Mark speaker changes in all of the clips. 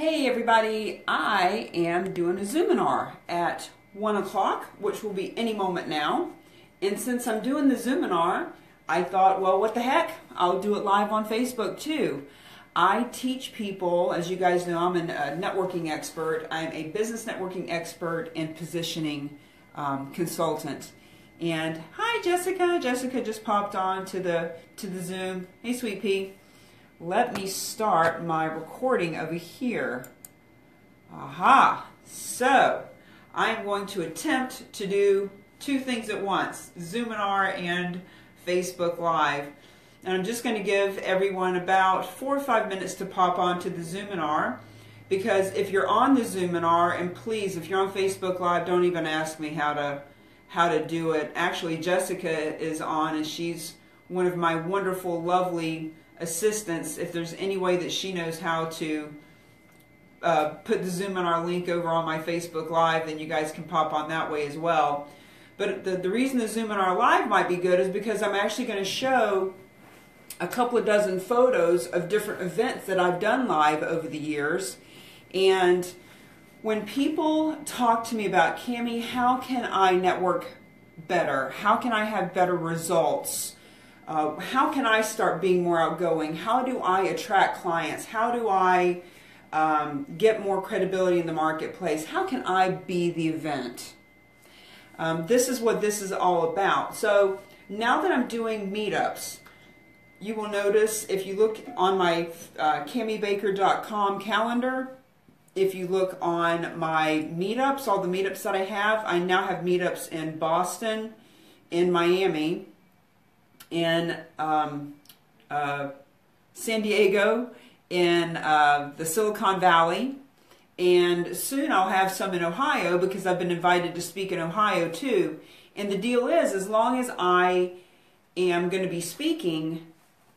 Speaker 1: Hey everybody, I am doing a Zoominar at 1 o'clock, which will be any moment now. And since I'm doing the Zoominar, I thought, well, what the heck? I'll do it live on Facebook too. I teach people, as you guys know, I'm a networking expert. I'm a business networking expert and positioning um, consultant. And hi, Jessica. Jessica just popped on to the to the Zoom. Hey, sweet pea. Let me start my recording over here. Aha. So I'm going to attempt to do two things at once: Zoominar and Facebook Live. And I'm just going to give everyone about four or five minutes to pop on to the Zoominar because if you're on the Zoominar, and please, if you're on Facebook Live, don't even ask me how to how to do it. Actually, Jessica is on, and she's one of my wonderful, lovely assistants. If there's any way that she knows how to uh, put the Zoominar link over on my Facebook Live, then you guys can pop on that way as well. But the, the reason the Zoominar Live might be good is because I'm actually going to show a couple of dozen photos of different events that I've done live over the years. And when people talk to me about Cami, how can I network better? How can I have better results? Uh, how can I start being more outgoing? How do I attract clients? How do I um, get more credibility in the marketplace? How can I be the event? Um, this is what this is all about. So now that I'm doing meetups, you will notice if you look on my uh, CamiBaker.com calendar, if you look on my meetups, all the meetups that I have, I now have meetups in Boston, in Miami, in um, uh, San Diego, in uh, the Silicon Valley, and soon I'll have some in Ohio because I've been invited to speak in Ohio too. And the deal is, as long as I am going to be speaking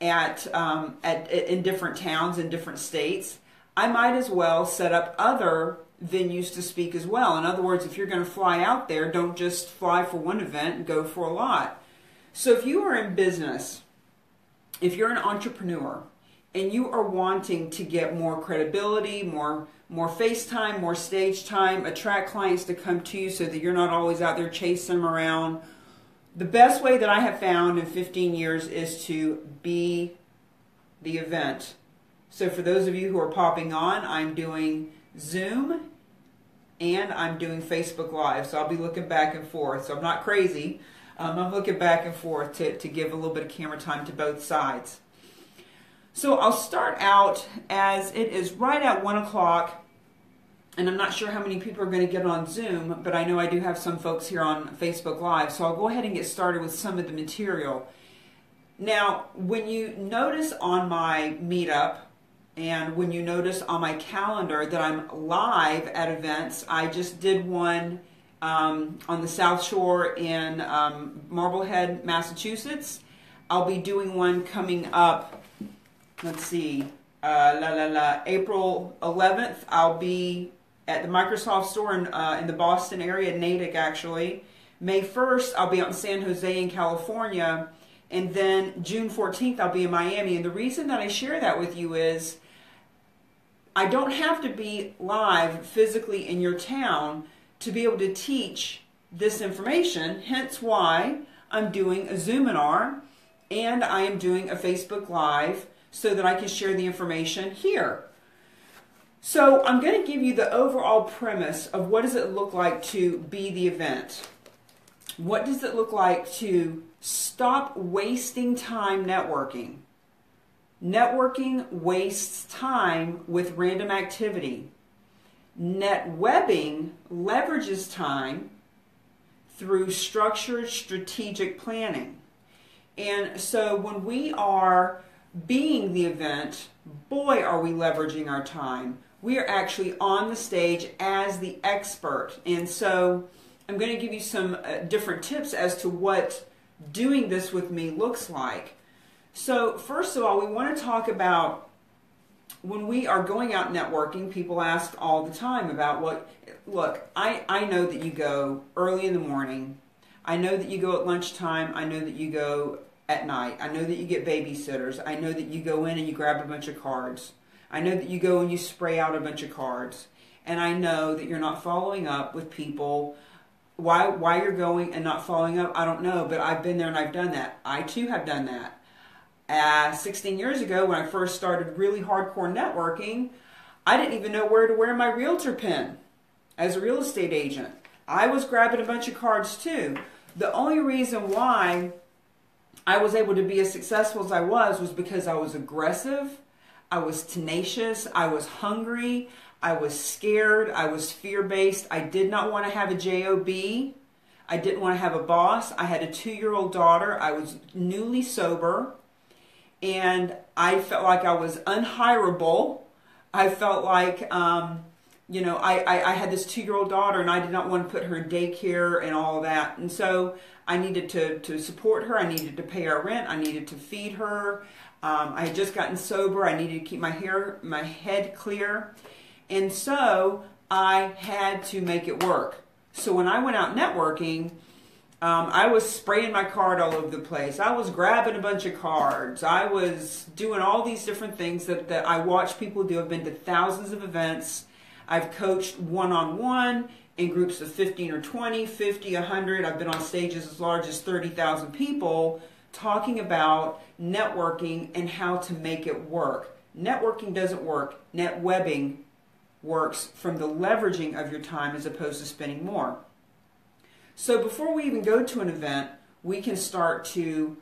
Speaker 1: at, um, at in different towns in different states, I might as well set up other venues to speak as well. In other words, if you're going to fly out there, don't just fly for one event and go for a lot. So if you are in business, if you're an entrepreneur, and you are wanting to get more credibility, more more face time, more stage time, attract clients to come to you so that you're not always out there chasing them around. The best way that I have found in 15 years is to be the event. So for those of you who are popping on, I'm doing Zoom and I'm doing Facebook Live. So I'll be looking back and forth. So I'm not crazy. Um, I'm looking back and forth to, to give a little bit of camera time to both sides. So I'll start out as it is right at 1 o'clock. And I'm not sure how many people are going to get on Zoom, but I know I do have some folks here on Facebook Live. So I'll go ahead and get started with some of the material. Now, when you notice on my meetup, and when you notice on my calendar that I'm live at events, I just did one um, on the South Shore in um, Marblehead, Massachusetts. I'll be doing one coming up, let's see, uh, la la la, April 11th. I'll be at the Microsoft store in, uh, in the Boston area, Natick actually. May 1st, I'll be out in San Jose in California. And then June 14th, I'll be in Miami. And the reason that I share that with you is I don't have to be live physically in your town to be able to teach this information, hence why I'm doing a Zoominar and I am doing a Facebook Live so that I can share the information here. So I'm going to give you the overall premise of what does it look like to be the event. What does it look like to stop wasting time networking? Networking wastes time with random activity. Net webbing leverages time through structured strategic planning. And so when we are being the event, boy, are we leveraging our time. We are actually on the stage as the expert. And so I'm going to give you some uh, different tips as to what doing this with me looks like. So, first of all, we want to talk about when we are going out networking, people ask all the time about what, look, I, I know that you go early in the morning. I know that you go at lunchtime. I know that you go at night. I know that you get babysitters. I know that you go in and you grab a bunch of cards. I know that you go and you spray out a bunch of cards. And I know that you're not following up with people. Why, why you're going and not following up, I don't know, but I've been there and I've done that. I too have done that. Uh, 16 years ago, when I first started really hardcore networking, I didn't even know where to wear my realtor pin as a real estate agent. I was grabbing a bunch of cards too. The only reason why I was able to be as successful as I was was because I was aggressive, I was tenacious, I was hungry, I was scared, I was fear based. I did not want to have a job. I didn't want to have a boss. I had a two year old daughter. I was newly sober and I felt like I was unhireable. I felt like um, you know, I, I, I had this two year old daughter and I did not want to put her in daycare and all that. And so I needed to, to support her. I needed to pay our rent. I needed to feed her. Um, I had just gotten sober. I needed to keep my hair, my head clear. And so I had to make it work. So when I went out networking, um, I was spraying my card all over the place. I was grabbing a bunch of cards. I was doing all these different things that, that I watch people do. I've been to thousands of events I've coached one on one in groups of 15 or 20, 50, 100. I've been on stages as large as 30,000 people talking about networking and how to make it work. Networking doesn't work, net webbing works from the leveraging of your time as opposed to spending more. So before we even go to an event, we can start to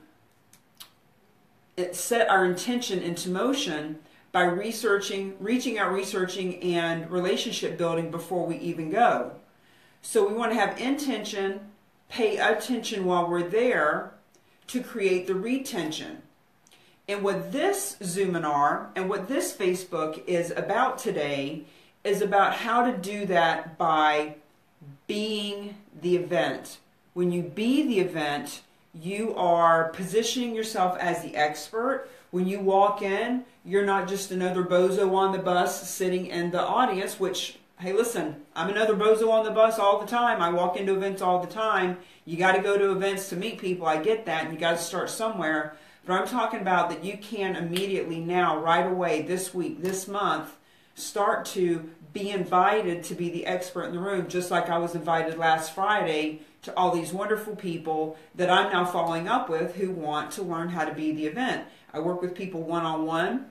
Speaker 1: eh, set our intention into motion by researching, reaching out, researching, and relationship building before we even go. So we want to have intention, pay attention while we're there to create the retention. And what this Zoominar and what this Facebook is about today is about how to do that by being the event. When you be the event, you are positioning yourself as the expert. When you walk in, you're not just another bozo on the bus sitting in the audience, which, hey, listen, I'm another bozo on the bus all the time. I walk into events all the time. You got to go to events to meet people. I get that, and you got to start somewhere. But I'm talking about that you can immediately now, right away, this week, this month, start to be invited to be the expert in the room, just like I was invited last Friday to all these wonderful people that I'm now following up with who want to learn how to be the event. I work with people one on one,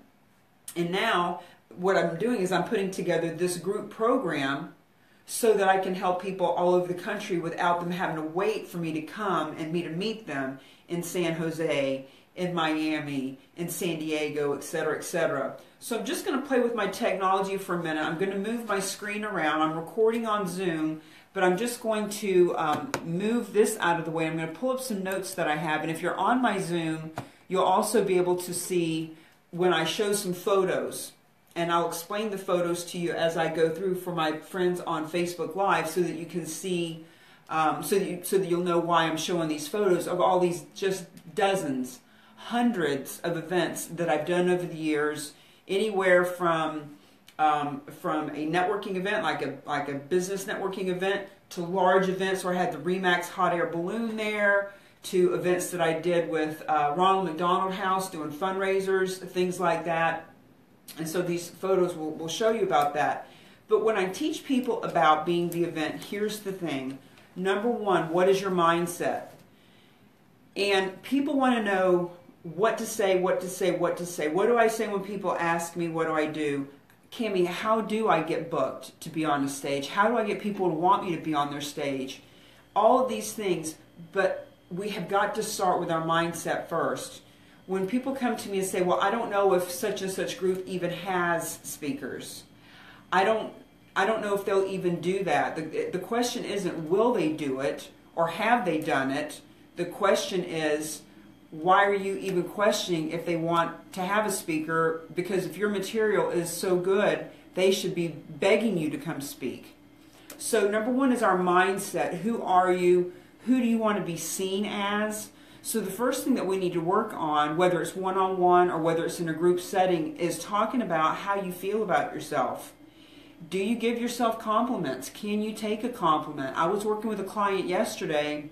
Speaker 1: and now what I'm doing is I'm putting together this group program so that I can help people all over the country without them having to wait for me to come and me to meet them in San Jose, in Miami, in San Diego, et cetera, et etc. So I'm just going to play with my technology for a minute. I'm going to move my screen around. I'm recording on Zoom, but I'm just going to um, move this out of the way. I'm going to pull up some notes that I have, and if you're on my Zoom, you'll also be able to see when I show some photos. And I'll explain the photos to you as I go through for my friends on Facebook Live so that you can see, um, so, that you, so that you'll know why I'm showing these photos of all these just dozens, hundreds of events that I've done over the years, anywhere from um, from a networking event, like a like a business networking event, to large events where I had the Remax hot air balloon there, to events that I did with uh, Ronald McDonald House doing fundraisers, things like that. And so these photos will, will show you about that. But when I teach people about being the event, here's the thing. Number one, what is your mindset? And people want to know what to say, what to say, what to say. What do I say when people ask me, what do I do? Cami, how do I get booked to be on the stage? How do I get people to want me to be on their stage? All of these things, but we have got to start with our mindset first. When people come to me and say, "Well, I don't know if such and such group even has speakers," I don't, I don't know if they'll even do that. The, the question isn't will they do it or have they done it. The question is, why are you even questioning if they want to have a speaker? Because if your material is so good, they should be begging you to come speak. So, number one is our mindset. Who are you? Who do you want to be seen as? So, the first thing that we need to work on, whether it's one on one or whether it's in a group setting, is talking about how you feel about yourself. Do you give yourself compliments? Can you take a compliment? I was working with a client yesterday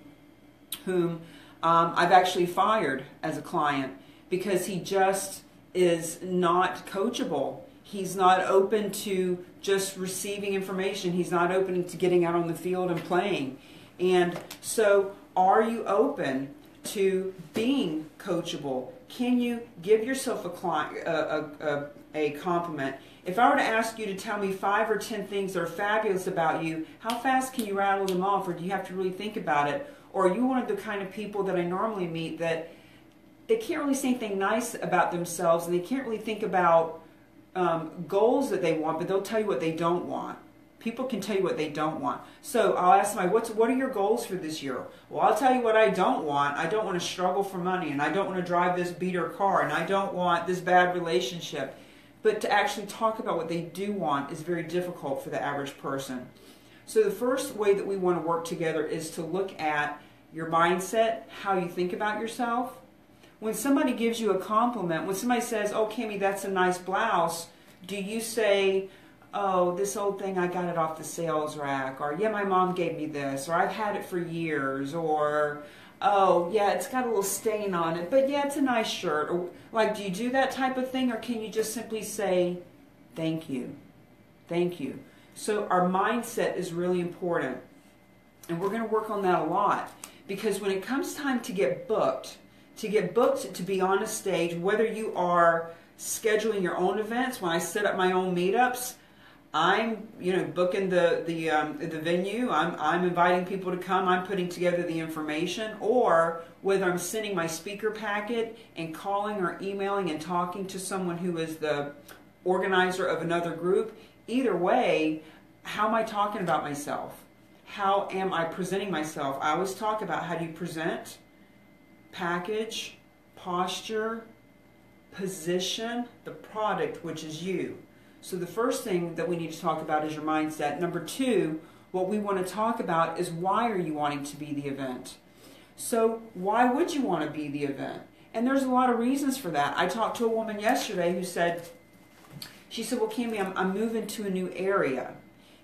Speaker 1: whom um, I've actually fired as a client because he just is not coachable He's not open to just receiving information. He's not open to getting out on the field and playing. And so, are you open to being coachable? Can you give yourself a, a, a, a compliment? If I were to ask you to tell me five or ten things that are fabulous about you, how fast can you rattle them off, or do you have to really think about it? Or you one of the kind of people that I normally meet that they can't really say anything nice about themselves and they can't really think about um, goals that they want, but they'll tell you what they don't want. People can tell you what they don't want. So I'll ask them, what's, what are your goals for this year? Well, I'll tell you what I don't want. I don't want to struggle for money, and I don't want to drive this beater car, and I don't want this bad relationship. But to actually talk about what they do want is very difficult for the average person. So the first way that we want to work together is to look at your mindset, how you think about yourself, when somebody gives you a compliment, when somebody says, "Oh, Cami, that's a nice blouse," do you say, "Oh, this old thing, I got it off the sales rack," or "Yeah, my mom gave me this," or "I've had it for years," or "Oh, yeah, it's got a little stain on it, but yeah, it's a nice shirt." Or like, do you do that type of thing, or can you just simply say, "Thank you, thank you"? So our mindset is really important, and we're going to work on that a lot because when it comes time to get booked to get booked to be on a stage, whether you are scheduling your own events, when I set up my own meetups, I'm, you know, booking the the um, the venue. I'm I'm inviting people to come. I'm putting together the information, or whether I'm sending my speaker packet and calling or emailing and talking to someone who is the organizer of another group. Either way, how am I talking about myself? How am I presenting myself? I always talk about how do you present package, posture, position, the product, which is you. So the first thing that we need to talk about is your mindset. Number two, what we want to talk about is why are you wanting to be the event? So why would you want to be the event? And there's a lot of reasons for that. I talked to a woman yesterday who said, she said, well, Cami, I'm, I'm moving to a new area.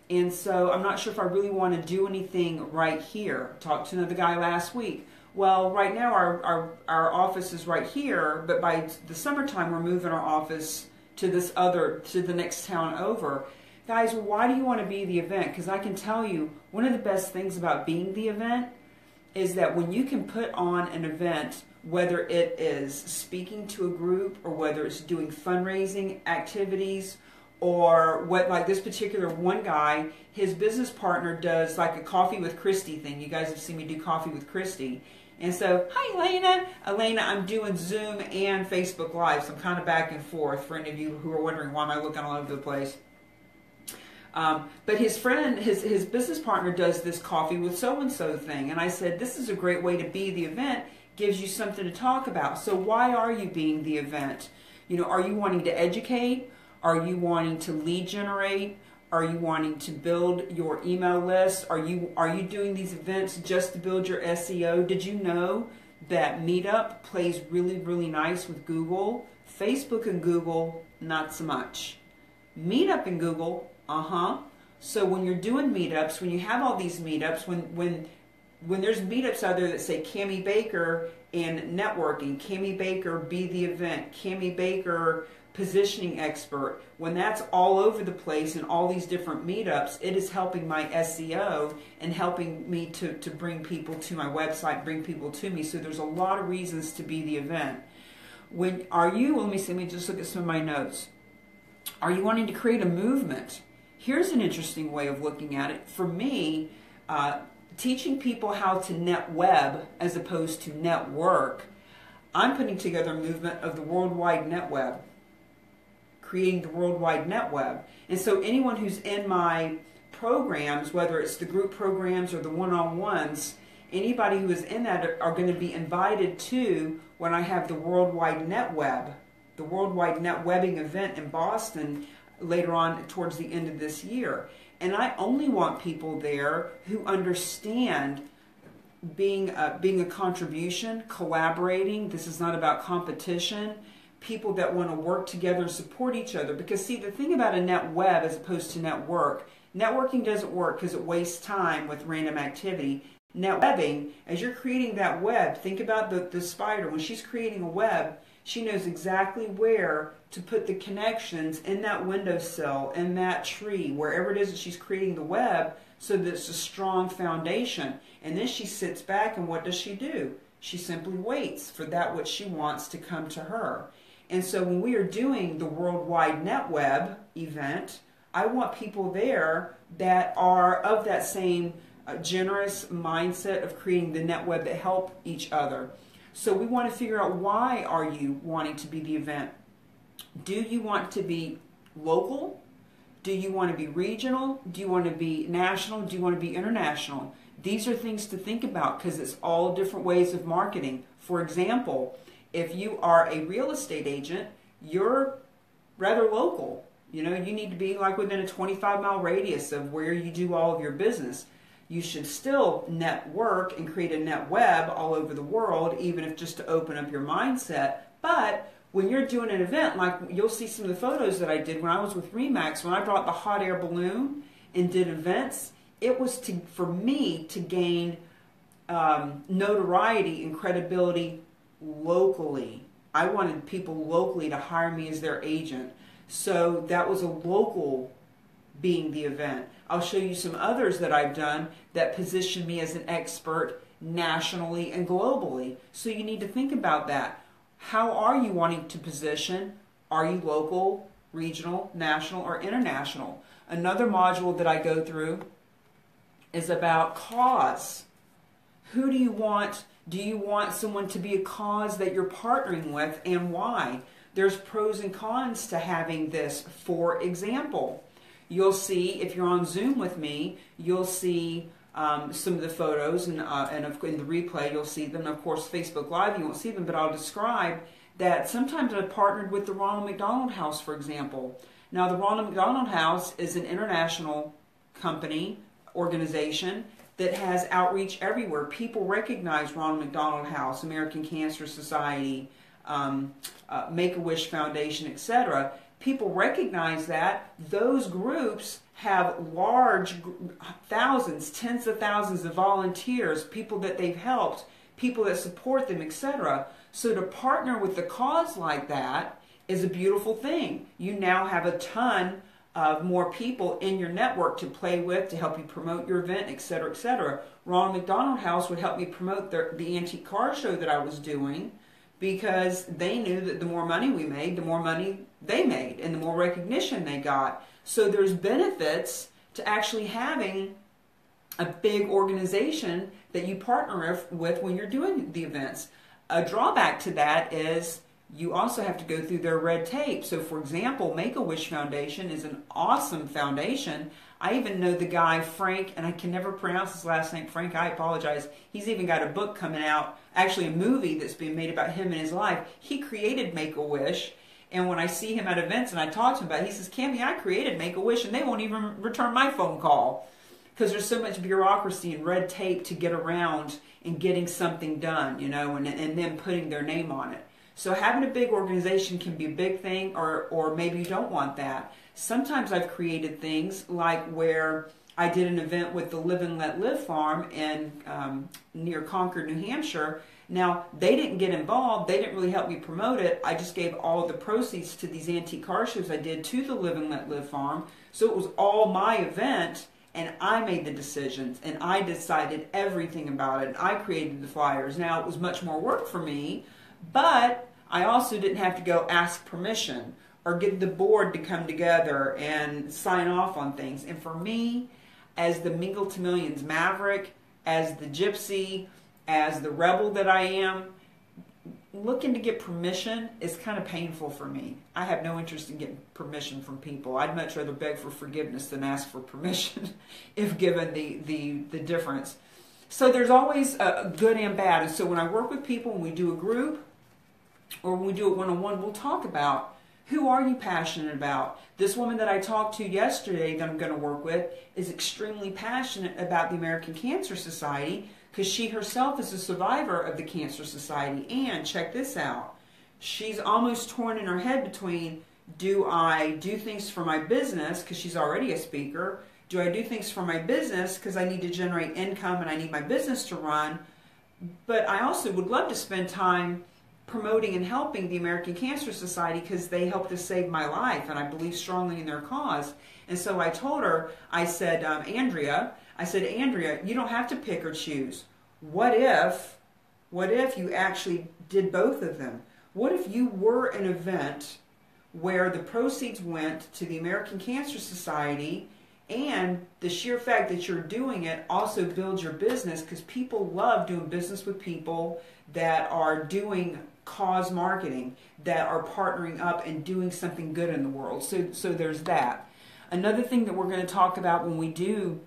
Speaker 1: And so I'm not sure if I really want to do anything right here. Talked to another guy last week well, right now our, our, our office is right here, but by the summertime we're moving our office to this other, to the next town over. Guys, why do you want to be the event? Because I can tell you, one of the best things about being the event is that when you can put on an event, whether it is speaking to a group or whether it's doing fundraising activities or what like this particular one guy his business partner does like a coffee with christy thing you guys have seen me do coffee with christy and so, hi Elena. Elena, I'm doing Zoom and Facebook Live, so I'm kind of back and forth for any of you who are wondering why am I looking all over the place. Um, but his friend, his, his business partner does this coffee with so-and-so thing. And I said, this is a great way to be the event, gives you something to talk about. So why are you being the event? You know, are you wanting to educate? Are you wanting to lead generate? Are you wanting to build your email list? Are you are you doing these events just to build your SEO? Did you know that Meetup plays really really nice with Google? Facebook and Google not so much. Meetup and Google, uh-huh. So when you're doing meetups, when you have all these meetups, when when when there's meetups out there that say Cami Baker in networking, Cami Baker be the event, Cami Baker positioning expert, when that's all over the place in all these different meetups, it is helping my SEO and helping me to, to bring people to my website, bring people to me. So there's a lot of reasons to be the event. When are you, let me see, let me just look at some of my notes. Are you wanting to create a movement? Here's an interesting way of looking at it. For me, uh, teaching people how to net web as opposed to network, I'm putting together a movement of the worldwide net web creating the World Wide Net Web. And so anyone who's in my programs, whether it's the group programs or the one-on-ones, anybody who is in that are going to be invited to when I have the Worldwide Net Web, the Worldwide Net Webbing event in Boston later on towards the end of this year. And I only want people there who understand being a, being a contribution, collaborating. This is not about competition people that want to work together and support each other. Because, see, the thing about a net web as opposed to network, networking doesn't work because it wastes time with random activity. Net webbing, as you're creating that web, think about the, the spider. When she's creating a web, she knows exactly where to put the connections in that windowsill, in that tree, wherever it is that she's creating the web, so that it's a strong foundation. And then she sits back and what does she do? She simply waits for that which she wants to come to her. And so when we are doing the Worldwide Net Web event, I want people there that are of that same uh, generous mindset of creating the net web that help each other. So we want to figure out why are you wanting to be the event? Do you want to be local? Do you want to be regional? Do you want to be national? Do you want to be international? These are things to think about because it's all different ways of marketing. For example, if you are a real estate agent, you're rather local. You know, you need to be like within a 25 mile radius of where you do all of your business. You should still network and create a net web all over the world, even if just to open up your mindset. But when you're doing an event, like you'll see some of the photos that I did when I was with Remax, when I brought the hot air balloon and did events, it was to for me to gain um, notoriety and credibility locally. I wanted people locally to hire me as their agent. So that was a local being the event. I'll show you some others that I've done that position me as an expert nationally and globally. So you need to think about that. How are you wanting to position? Are you local, regional, national, or international? Another module that I go through is about cause. Who do you want? Do you want someone to be a cause that you're partnering with and why? There's pros and cons to having this. For example, you'll see if you're on Zoom with me, you'll see um, some of the photos, and uh, and in the replay you'll see them. Of course, Facebook Live you won't see them, but I'll describe that. Sometimes I've partnered with the Ronald McDonald House, for example. Now, the Ronald McDonald House is an international company organization that has outreach everywhere. People recognize Ronald McDonald House, American Cancer Society um, uh, Make a Wish Foundation, etc. People recognize that those groups have large thousands, tens of thousands of volunteers, people that they've helped, people that support them, etc. So to partner with the cause like that is a beautiful thing. You now have a ton of more people in your network to play with to help you promote your event, etc., etc. Ronald McDonald House would help me promote the, the antique car show that I was doing because they knew that the more money we made, the more money they made and the more recognition they got. So there's benefits to actually having a big organization that you partner with when you're doing the events. A drawback to that is you also have to go through their red tape. So, for example, Make a Wish Foundation is an awesome foundation. I even know the guy, Frank, and I can never pronounce his last name, Frank, I apologize. He's even got a book coming out, actually, a movie that's being made about him and his life. He created Make a Wish. And when I see him at events and I talk to him about it, he says, Cami, I created Make a Wish, and they won't even return my phone call because there's so much bureaucracy and red tape to get around and getting something done, you know, and, and then putting their name on it. So having a big organization can be a big thing, or, or maybe you don't want that. Sometimes I've created things like where I did an event with the Live and Let Live farm in um, near Concord, New Hampshire. Now, they didn't get involved. They didn't really help me promote it. I just gave all the proceeds to these antique car shows I did to the Live and Let Live farm. So it was all my event, and I made the decisions, and I decided everything about it. I created the flyers. Now, it was much more work for me, but I also didn't have to go ask permission or get the board to come together and sign off on things. And for me, as the Mingle to Millions maverick, as the gypsy, as the rebel that I am, looking to get permission is kind of painful for me. I have no interest in getting permission from people. I'd much rather beg for forgiveness than ask for permission if given the, the, the difference. So there's always a good and bad. And so when I work with people and we do a group, or when we do it one on one, we'll talk about who are you passionate about. This woman that I talked to yesterday that I'm going to work with is extremely passionate about the American Cancer Society because she herself is a survivor of the Cancer Society. And check this out she's almost torn in her head between do I do things for my business because she's already a speaker? Do I do things for my business because I need to generate income and I need my business to run? But I also would love to spend time promoting and helping the American Cancer Society because they helped to save my life and I believe strongly in their cause. And so I told her, I said, um, Andrea, I said, Andrea, you don't have to pick or choose. What if, what if you actually did both of them? What if you were an event where the proceeds went to the American Cancer Society and the sheer fact that you're doing it also builds your business because people love doing business with people that are doing cause marketing, that are partnering up and doing something good in the world. So, so there's that. Another thing that we're going to talk about when we do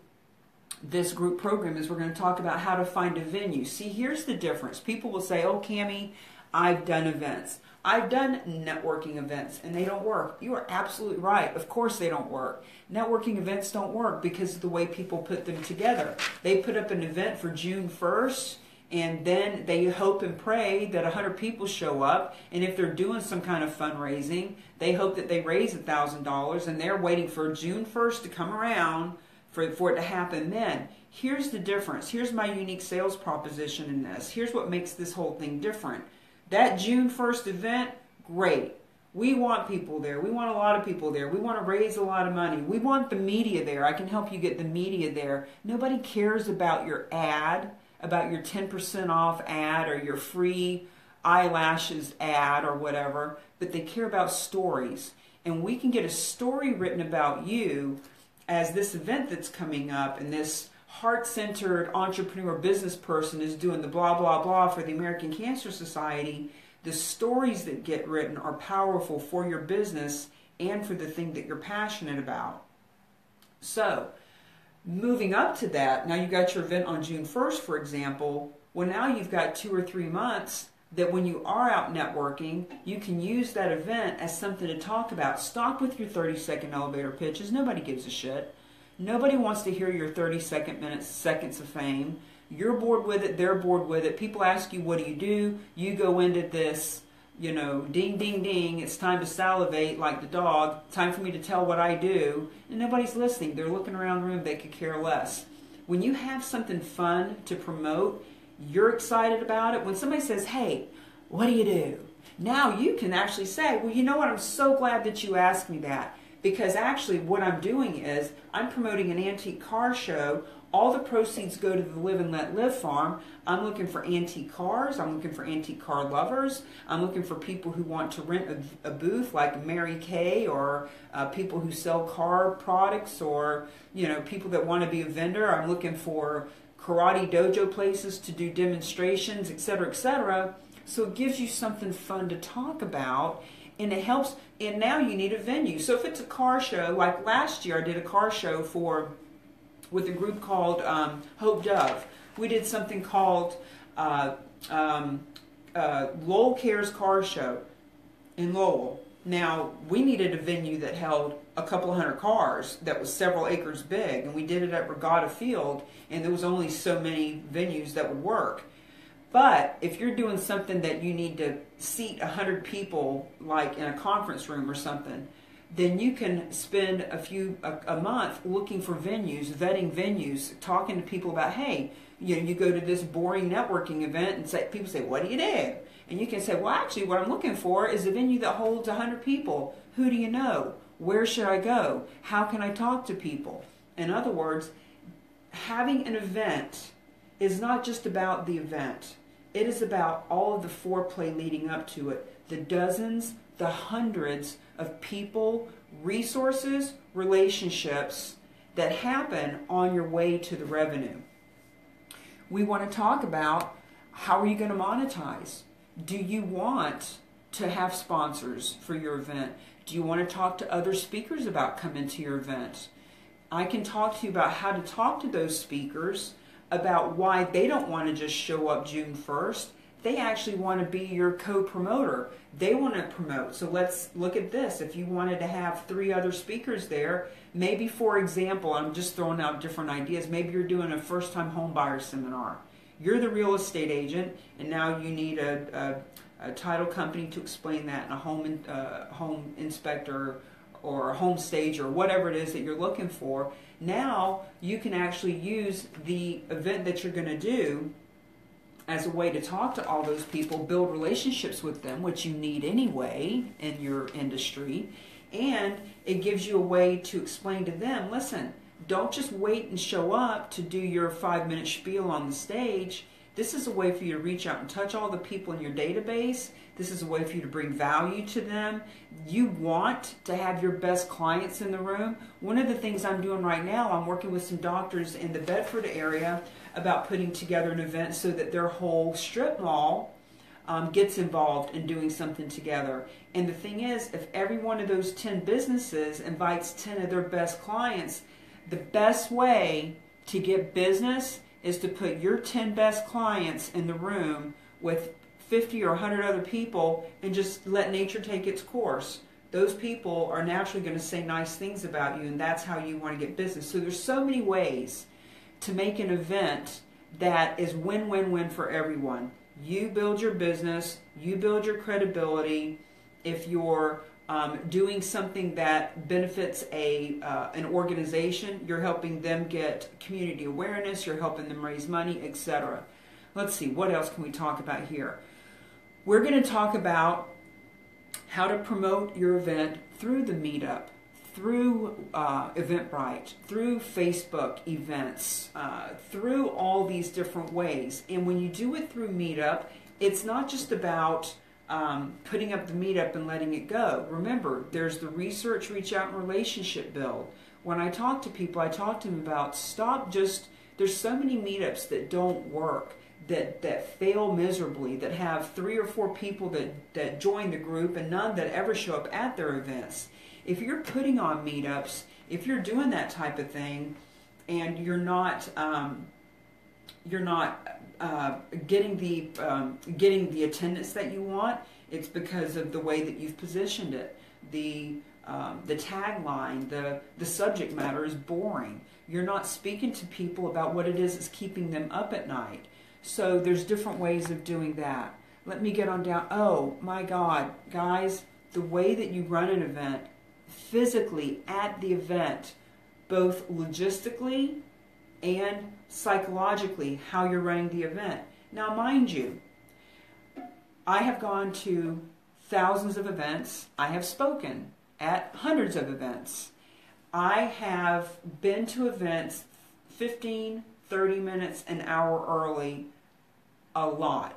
Speaker 1: this group program is we're going to talk about how to find a venue. See, here's the difference. People will say, "Oh, Cami, I've done events. I've done networking events and they don't work. You are absolutely right. Of course they don't work. Networking events don't work because of the way people put them together. They put up an event for June 1st and then they hope and pray that 100 people show up and if they're doing some kind of fundraising they hope that they raise $1000 and they're waiting for june 1st to come around for, for it to happen then here's the difference here's my unique sales proposition in this here's what makes this whole thing different that june 1st event great we want people there. We want a lot of people there. We want to raise a lot of money. We want the media there. I can help you get the media there. Nobody cares about your ad about your 10% off ad or your free eyelashes ad or whatever, but they care about stories. And we can get a story written about you as this event that's coming up and this heart centered entrepreneur business person is doing the blah, blah, blah for the American Cancer Society. The stories that get written are powerful for your business and for the thing that you're passionate about. So, moving up to that, now you got your event on June 1st, for example. Well, now you've got two or three months that when you are out networking, you can use that event as something to talk about. Stop with your 30 second elevator pitches. Nobody gives a shit. Nobody wants to hear your 30 second minutes, seconds of fame. You're bored with it, they're bored with it. People ask you, what do you do? You go into this you know, ding, ding, ding, it's time to salivate like the dog, time for me to tell what I do, and nobody's listening. They're looking around the room, they could care less. When you have something fun to promote, you're excited about it. When somebody says, hey, what do you do? Now you can actually say, well, you know what, I'm so glad that you asked me that. Because actually, what I'm doing is I'm promoting an antique car show all the proceeds go to the Live and Let Live farm. I'm looking for antique cars. I'm looking for antique car lovers. I'm looking for people who want to rent a, a booth like Mary Kay or uh, people who sell car products or, you know, people that want to be a vendor. I'm looking for karate dojo places to do demonstrations, etc., etc. So it gives you something fun to talk about and it helps. And now you need a venue. So if it's a car show, like last year I did a car show for with a group called um, Hope Dove. We did something called uh, um, uh, Lowell Cares Car Show in Lowell. Now, we needed a venue that held a couple hundred cars that was several acres big, and we did it at Regatta Field, and there was only so many venues that would work. But if you're doing something that you need to seat 100 people, like in a conference room or something, then you can spend a few a, a, month looking for venues, vetting venues, talking to people about, hey, you know, you go to this boring networking event and say people say, what do you do? And you can say, well, actually, what I'm looking for is a venue that holds 100 people. Who do you know? Where should I go? How can I talk to people? In other words, having an event is not just about the event. It is about all of the foreplay leading up to it, the dozens, the hundreds of people, resources, relationships that happen on your way to the revenue. We want to talk about how are you going to monetize? Do you want to have sponsors for your event? Do you want to talk to other speakers about coming to your event? I can talk to you about how to talk to those speakers about why they don't want to just show up June 1st they actually want to be your co-promoter. They want to promote. So let's look at this. If you wanted to have three other speakers there, maybe for example, I'm just throwing out different ideas. Maybe you're doing a first-time home buyer seminar. You're the real estate agent, and now you need a, a, a title company to explain that, and a home in, uh, home inspector or a home stage or whatever it is that you're looking for. Now you can actually use the event that you're going to do as a way to talk to all those people, build relationships with them, which you need anyway in your industry. And it gives you a way to explain to them listen, don't just wait and show up to do your five minute spiel on the stage. This is a way for you to reach out and touch all the people in your database. This is a way for you to bring value to them. You want to have your best clients in the room. One of the things I'm doing right now, I'm working with some doctors in the Bedford area about putting together an event so that their whole strip mall um, gets involved in doing something together. And the thing is, if every one of those 10 businesses invites 10 of their best clients, the best way to get business is to put your 10 best clients in the room with 50 or 100 other people and just let nature take its course. Those people are naturally going to say nice things about you, and that's how you want to get business. So there's so many ways to make an event that is win win win for everyone. You build your business, you build your credibility. If you're um, doing something that benefits a uh, an organization, you're helping them get community awareness, you're helping them raise money, etc. Let's see, what else can we talk about here? We're going to talk about how to promote your event through the meetup through uh, Eventbrite, through Facebook events, uh, through all these different ways. And when you do it through Meetup, it's not just about um, putting up the meetup and letting it go. Remember, there's the research, reach out, and relationship build. When I talk to people, I talk to them about stop just, there's so many meetups that don't work. That, that fail miserably, that have three or four people that, that join the group and none that ever show up at their events if you're putting on meetups, if you're doing that type of thing, and you're not um, you're not uh, getting the um, getting the attendance that you want, it's because of the way that you've positioned it. The um, the tagline, the the subject matter is boring. You're not speaking to people about what it is that's keeping them up at night. So there's different ways of doing that. Let me get on down. Oh my God, guys, the way that you run an event physically at the event, both logistically and psychologically, how you're running the event. Now, mind you, I have gone to thousands of events, I have spoken at hundreds of events. I have been to events 15, 30 minutes, an hour early a lot.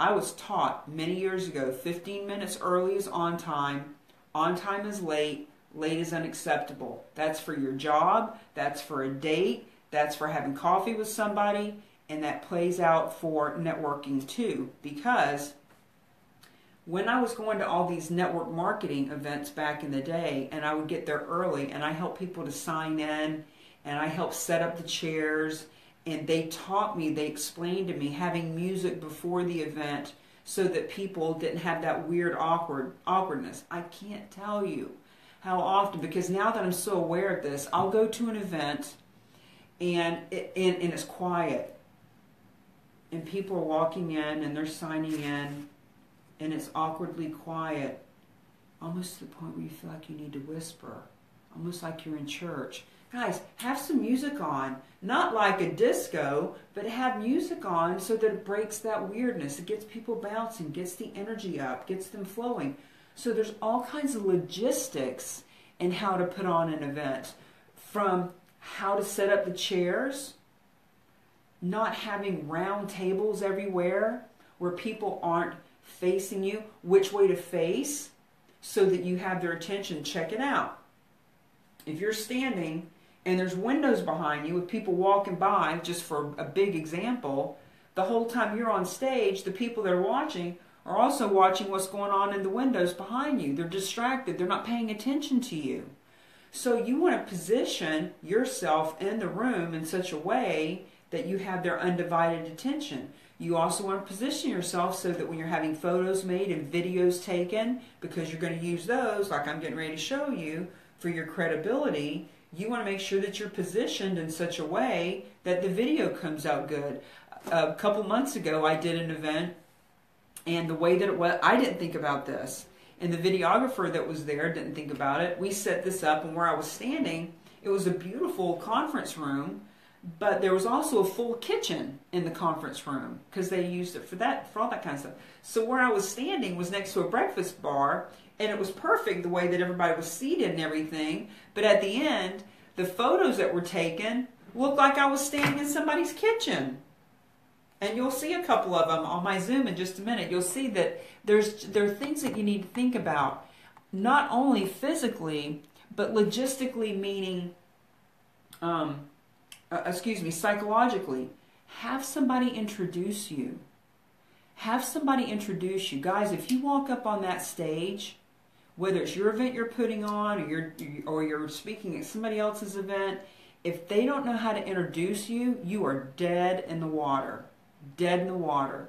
Speaker 1: I was taught many years ago 15 minutes early is on time, on time is late, late is unacceptable. That's for your job, that's for a date, that's for having coffee with somebody, and that plays out for networking too. Because when I was going to all these network marketing events back in the day, and I would get there early and I helped people to sign in and I helped set up the chairs, and they taught me, they explained to me having music before the event so that people didn't have that weird awkward awkwardness. I can't tell you how often because now that I'm so aware of this, I'll go to an event and it, and, and it's quiet. And people are walking in and they're signing in and it's awkwardly quiet. Almost to the point where you feel like you need to whisper. Almost like you're in church. Guys, have some music on. Not like a disco, but have music on so that it breaks that weirdness. It gets people bouncing, gets the energy up, gets them flowing. So there's all kinds of logistics in how to put on an event. From how to set up the chairs, not having round tables everywhere where people aren't facing you, which way to face so that you have their attention. Check it out. If you're standing and there's windows behind you with people walking by, just for a big example, the whole time you're on stage, the people that are watching are also watching what's going on in the windows behind you. They're distracted, they're not paying attention to you. So you want to position yourself in the room in such a way that you have their undivided attention. You also want to position yourself so that when you're having photos made and videos taken, because you're going to use those, like I'm getting ready to show you, for your credibility, you want to make sure that you're positioned in such a way that the video comes out good. A couple months ago, I did an event, and the way that it was, I didn't think about this. And the videographer that was there didn't think about it. We set this up, and where I was standing, it was a beautiful conference room, but there was also a full kitchen in the conference room because they used it for that for all that kind of stuff. So where I was standing was next to a breakfast bar, and it was perfect the way that everybody was seated and everything. But at the end, the photos that were taken looked like I was standing in somebody's kitchen. And you'll see a couple of them on my Zoom in just a minute. You'll see that there's there are things that you need to think about, not only physically, but logistically, meaning, um, uh, excuse me, psychologically. Have somebody introduce you. Have somebody introduce you, guys. If you walk up on that stage, whether it's your event you're putting on or you're or you're speaking at somebody else's event, if they don't know how to introduce you, you are dead in the water dead in the water.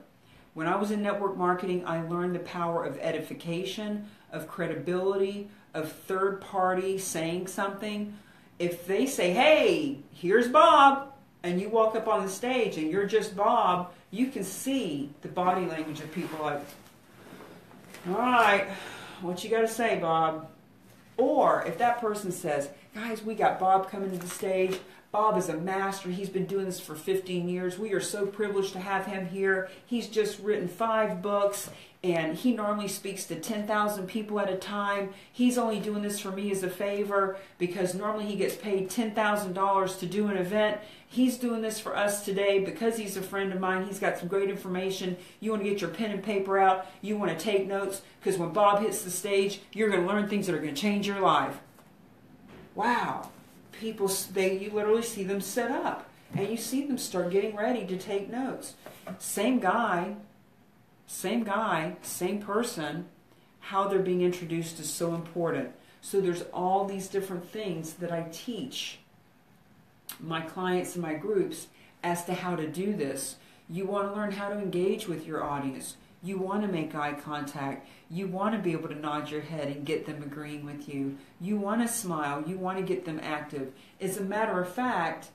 Speaker 1: When I was in network marketing, I learned the power of edification, of credibility, of third party saying something. If they say, hey, here's Bob, and you walk up on the stage and you're just Bob, you can see the body language of people like, all right, what you got to say, Bob? Or if that person says, guys, we got Bob coming to the stage. Bob is a master. He's been doing this for 15 years. We are so privileged to have him here. He's just written five books and he normally speaks to 10,000 people at a time. He's only doing this for me as a favor because normally he gets paid $10,000 to do an event. He's doing this for us today because he's a friend of mine. He's got some great information. You want to get your pen and paper out. You want to take notes because when Bob hits the stage, you're going to learn things that are going to change your life. Wow people they you literally see them set up and you see them start getting ready to take notes. Same guy same guy same person how they're being introduced is so important. So there's all these different things that i teach my clients and my groups as to how to do this. You want to learn how to engage with your audience. You want to make eye contact. You want to be able to nod your head and get them agreeing with you. You want to smile. You want to get them active. As a matter of fact,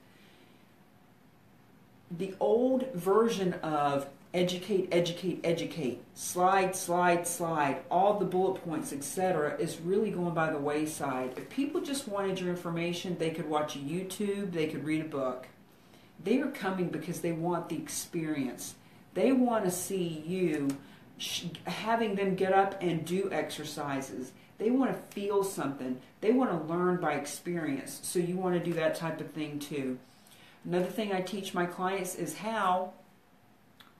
Speaker 1: the old version of educate, educate, educate, slide, slide, slide, all the bullet points, etc., is really going by the wayside. If people just wanted your information, they could watch a YouTube, they could read a book. They are coming because they want the experience. They want to see you having them get up and do exercises. They want to feel something. They want to learn by experience. So you want to do that type of thing too. Another thing I teach my clients is how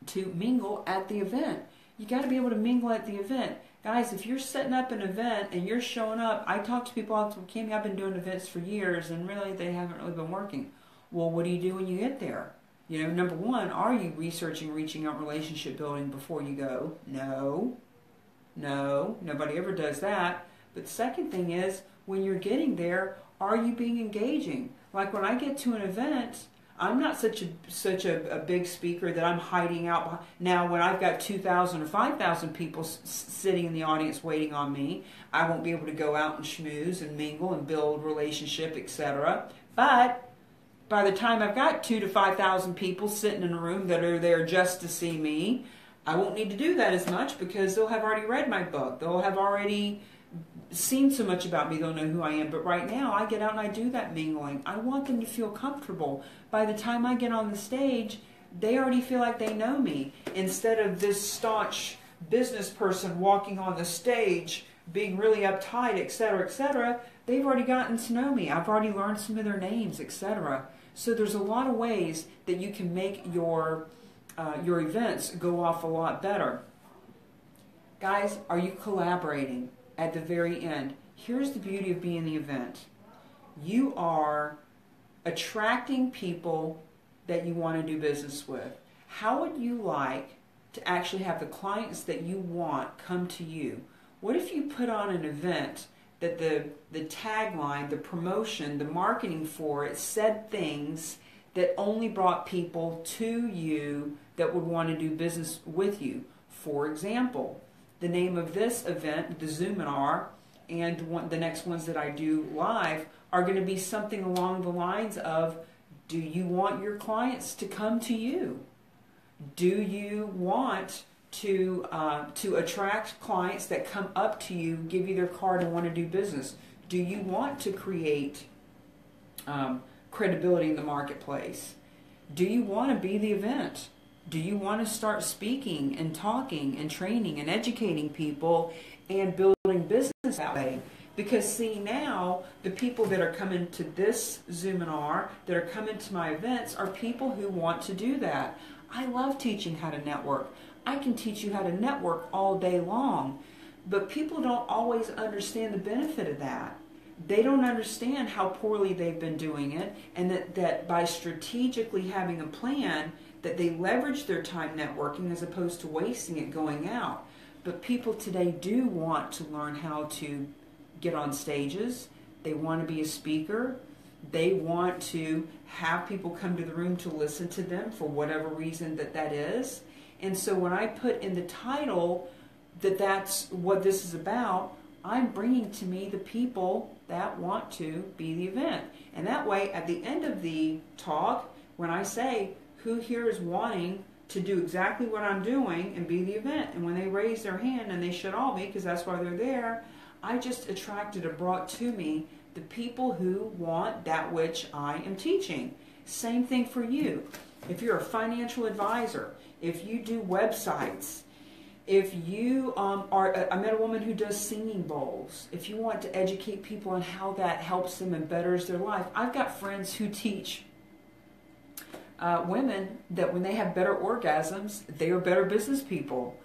Speaker 1: to mingle at the event. You got to be able to mingle at the event. Guys, if you're setting up an event and you're showing up, I talk to people all the I've been doing events for years and really they haven't really been working. Well, what do you do when you get there? You know, number one, are you researching reaching out relationship building before you go? No. No, nobody ever does that. But the second thing is, when you're getting there, are you being engaging? Like when I get to an event, I'm not such a such a, a big speaker that I'm hiding out. Behind. Now, when I've got 2,000 or 5,000 people s- sitting in the audience waiting on me, I won't be able to go out and schmooze and mingle and build relationship, etc. But by the time I've got two to 5,000 people sitting in a room that are there just to see me, I won't need to do that as much because they'll have already read my book. They'll have already seen so much about me, they'll know who I am. But right now, I get out and I do that mingling. I want them to feel comfortable. By the time I get on the stage, they already feel like they know me instead of this staunch business person walking on the stage being really uptight, etc., etc. They've already gotten to know me. I've already learned some of their names, etc. So there's a lot of ways that you can make your uh, your events go off a lot better. Guys, are you collaborating at the very end? Here's the beauty of being the event. You are attracting people that you want to do business with. How would you like to actually have the clients that you want come to you? What if you put on an event that the the tagline, the promotion, the marketing for it said things that only brought people to you that would want to do business with you. For example, the name of this event, the Zoominar, and one, the next ones that I do live are going to be something along the lines of Do you want your clients to come to you? Do you want to uh, to attract clients that come up to you, give you their card, and want to do business? Do you want to create um, credibility in the marketplace? Do you want to be the event? Do you want to start speaking and talking and training and educating people and building business that way? Because see now, the people that are coming to this Zoominar, that are coming to my events, are people who want to do that. I love teaching how to network. I can teach you how to network all day long. But people don't always understand the benefit of that. They don't understand how poorly they've been doing it and that, that by strategically having a plan that they leverage their time networking as opposed to wasting it going out. But people today do want to learn how to get on stages. They want to be a speaker. They want to have people come to the room to listen to them for whatever reason that that is. And so when I put in the title that that's what this is about, I'm bringing to me the people that want to be the event. And that way, at the end of the talk, when I say, who here is wanting to do exactly what I'm doing and be the event? And when they raise their hand, and they should all be because that's why they're there, I just attracted or brought to me the people who want that which I am teaching. Same thing for you. If you're a financial advisor, if you do websites, if you um, are, I met a woman who does singing bowls. If you want to educate people on how that helps them and betters their life, I've got friends who teach uh, women that when they have better orgasms, they are better business people.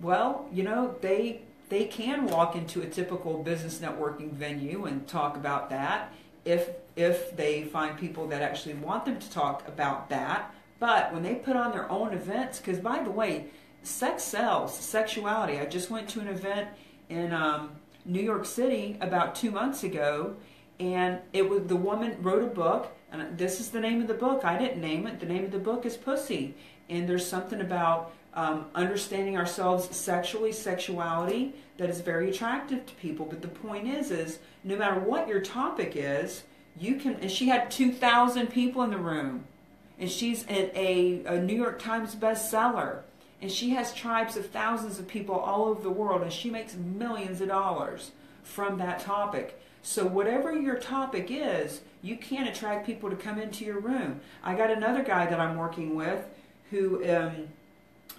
Speaker 1: Well, you know, they they can walk into a typical business networking venue and talk about that if if they find people that actually want them to talk about that. But when they put on their own events, because by the way, sex sells, sexuality. I just went to an event in um, New York City about two months ago, and it was the woman wrote a book, and this is the name of the book. I didn't name it. The name of the book is Pussy, and there's something about um, understanding ourselves sexually, sexuality that is very attractive to people. But the point is, is no matter what your topic is, you can. And she had two thousand people in the room, and she's a, a New York Times bestseller, and she has tribes of thousands of people all over the world, and she makes millions of dollars from that topic. So whatever your topic is, you can attract people to come into your room. I got another guy that I'm working with who. Um,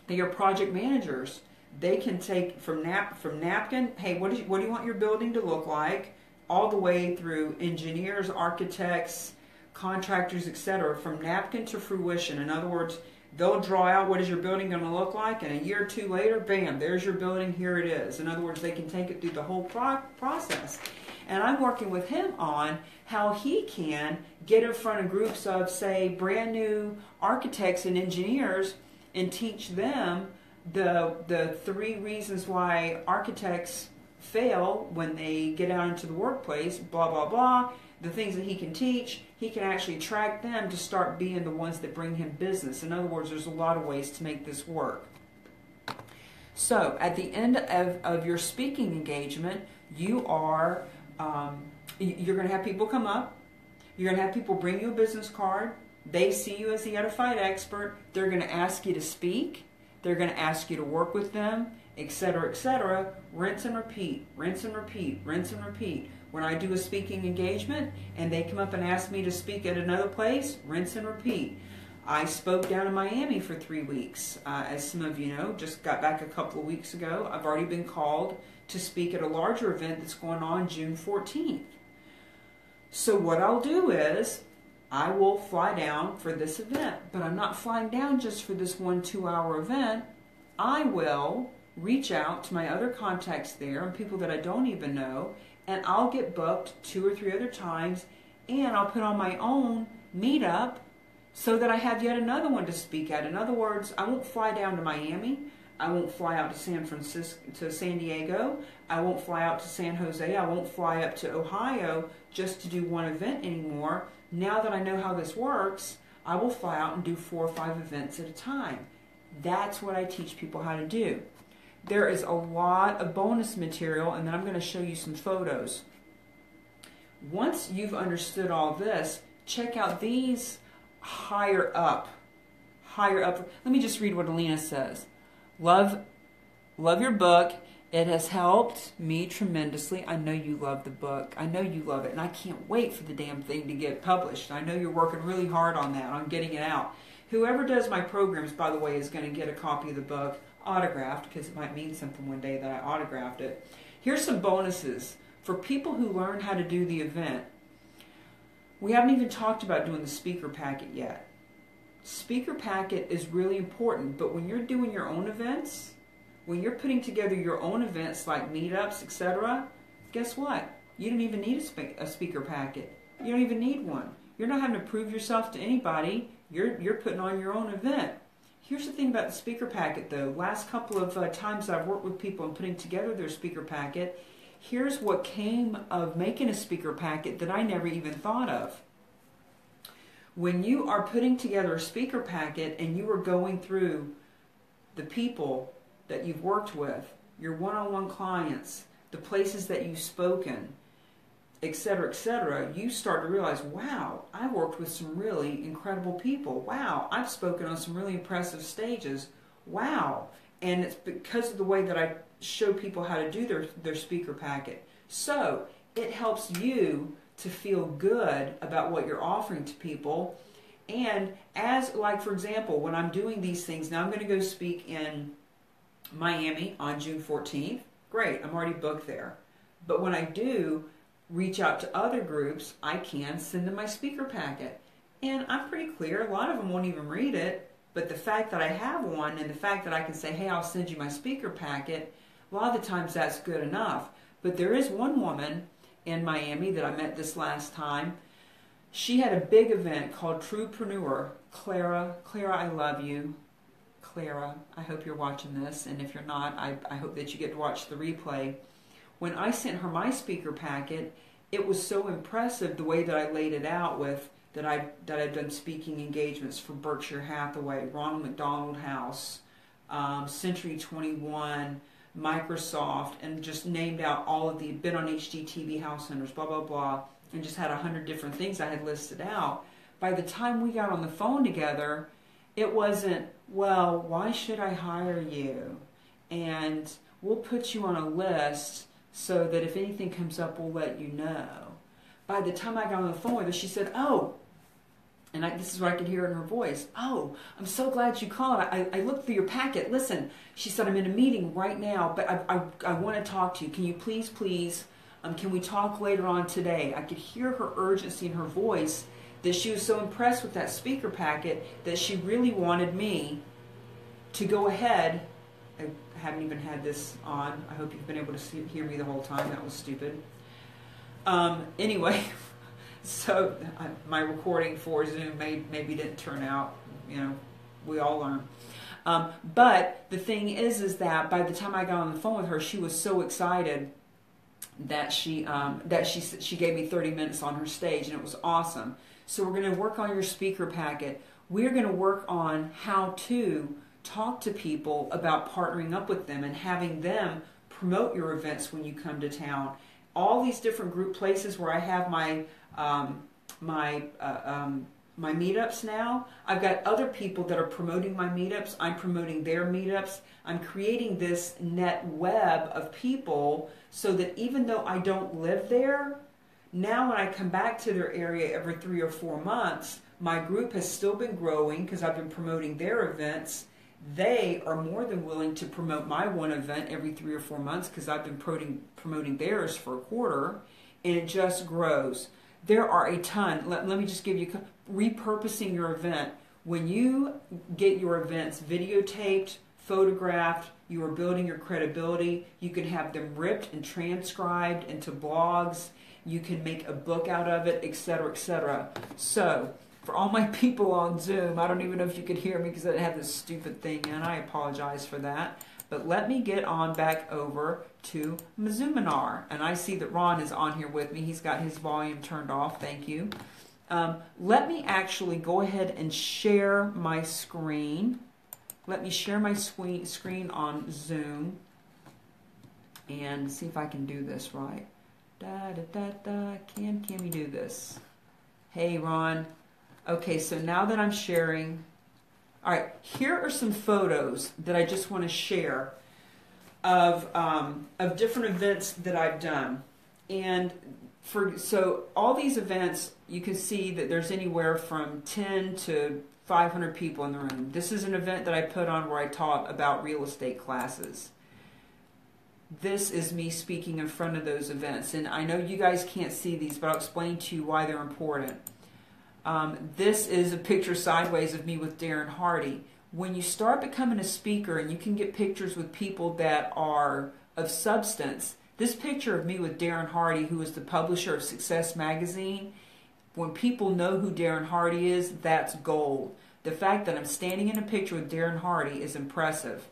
Speaker 1: they are project managers. They can take from nap from napkin. Hey, what what do you want your building to look like? All the way through engineers, architects, contractors, etc. From napkin to fruition. In other words, they'll draw out what is your building going to look like, and a year or two later, bam, there's your building. Here it is. In other words, they can take it through the whole pro- process. And I'm working with him on how he can get in front of groups of, say, brand new architects and engineers and teach them the the three reasons why architects fail when they get out into the workplace, blah blah blah, the things that he can teach, he can actually track them to start being the ones that bring him business. In other words, there's a lot of ways to make this work. So, at the end of, of your speaking engagement, you are um, you're going to have people come up. You're going to have people bring you a business card. They see you as the edified expert. They're going to ask you to speak. They're going to ask you to work with them, etc., etc. Rinse and repeat, rinse and repeat, rinse and repeat. When I do a speaking engagement and they come up and ask me to speak at another place, rinse and repeat. I spoke down in Miami for three weeks. Uh, as some of you know, just got back a couple of weeks ago. I've already been called to speak at a larger event that's going on June 14th. So, what I'll do is I will fly down for this event, but I'm not flying down just for this one two hour event. I will reach out to my other contacts there and people that I don't even know, and I'll get booked two or three other times, and I'll put on my own meetup so that I have yet another one to speak at. In other words, I won't fly down to Miami. I won't fly out to San Francisco, to San Diego. I won't fly out to San Jose. I won't fly up to Ohio just to do one event anymore. Now that I know how this works, I will fly out and do four or five events at a time. That's what I teach people how to do. There is a lot of bonus material, and then I'm going to show you some photos. Once you've understood all this, check out these higher up. Higher up. Let me just read what Alina says. Love, love your book. It has helped me tremendously. I know you love the book. I know you love it, and I can't wait for the damn thing to get published. I know you're working really hard on that, on getting it out. Whoever does my programs, by the way, is going to get a copy of the book autographed because it might mean something one day that I autographed it. Here's some bonuses for people who learn how to do the event. We haven't even talked about doing the speaker packet yet. Speaker packet is really important, but when you're doing your own events, when you're putting together your own events like meetups, etc., guess what? You don't even need a, spe- a speaker packet. You don't even need one. You're not having to prove yourself to anybody. You're, you're putting on your own event. Here's the thing about the speaker packet, though. Last couple of uh, times I've worked with people and putting together their speaker packet, here's what came of making a speaker packet that I never even thought of. When you are putting together a speaker packet and you are going through the people that you've worked with, your one on one clients, the places that you've spoken, etc., etc., you start to realize, wow, I've worked with some really incredible people. Wow, I've spoken on some really impressive stages. Wow. And it's because of the way that I show people how to do their, their speaker packet. So it helps you to feel good about what you're offering to people. And as, like, for example, when I'm doing these things, now I'm going to go speak in Miami on June 14th. Great, I'm already booked there. But when I do reach out to other groups, I can send them my speaker packet. And I'm pretty clear, a lot of them won't even read it, but the fact that I have one and the fact that I can say, hey, I'll send you my speaker packet, a lot of the times that's good enough. But there is one woman in Miami that I met this last time. She had a big event called Truepreneur. Clara, Clara, I love you. Clara, I hope you're watching this, and if you're not, I, I hope that you get to watch the replay. When I sent her my speaker packet, it was so impressive the way that I laid it out with that I that I'd done speaking engagements for Berkshire Hathaway, Ronald McDonald House, um, Century 21, Microsoft, and just named out all of the been on HGTV House Hunters, blah blah blah, and just had a hundred different things I had listed out. By the time we got on the phone together, it wasn't well. Why should I hire you? And we'll put you on a list so that if anything comes up, we'll let you know. By the time I got on the phone with her, she said, "Oh." And I, this is what I could hear in her voice. Oh, I'm so glad you called. I, I looked through your packet. Listen, she said, I'm in a meeting right now, but I, I, I want to talk to you. Can you please, please, um, can we talk later on today? I could hear her urgency in her voice that she was so impressed with that speaker packet that she really wanted me to go ahead. I haven't even had this on. I hope you've been able to see, hear me the whole time. That was stupid. Um, anyway. so uh, my recording for Zoom may, maybe didn't turn out. You know, we all learn. Um, but the thing is, is that by the time I got on the phone with her, she was so excited that she um, that she she gave me 30 minutes on her stage, and it was awesome. So we're going to work on your speaker packet. We're going to work on how to talk to people about partnering up with them and having them promote your events when you come to town. All these different group places where I have my um, my uh, um, my meetups now. I've got other people that are promoting my meetups. I'm promoting their meetups. I'm creating this net web of people so that even though I don't live there, now when I come back to their area every three or four months, my group has still been growing because I've been promoting their events. They are more than willing to promote my one event every three or four months because I've been promoting, promoting theirs for a quarter, and it just grows there are a ton. Let, let me just give you repurposing your event. When you get your events videotaped, photographed, you are building your credibility. You can have them ripped and transcribed into blogs. You can make a book out of it, etc., etc. So, for all my people on Zoom, I don't even know if you could hear me because I have this stupid thing, and I apologize for that. But let me get on back over to my Zoominar. And I see that Ron is on here with me. He's got his volume turned off. Thank you. Um, let me actually go ahead and share my screen. Let me share my screen on Zoom and see if I can do this right. Da da da da. Can can we do this? Hey Ron. Okay, so now that I'm sharing, all right, here are some photos that I just want to share. of um, of different events that I've done, and for so all these events, you can see that there's anywhere from ten to 500 people in the room. This is an event that I put on where I taught about real estate classes. This is me speaking in front of those events, and I know you guys can't see these, but I'll explain to you why they're important. Um, this is a picture sideways of me with Darren Hardy. When you start becoming a speaker and you can get pictures with people that are of substance, this picture of me with Darren Hardy, who is the publisher of Success Magazine, when people know who Darren Hardy is, that's gold. The fact that I'm standing in a picture with Darren Hardy is impressive.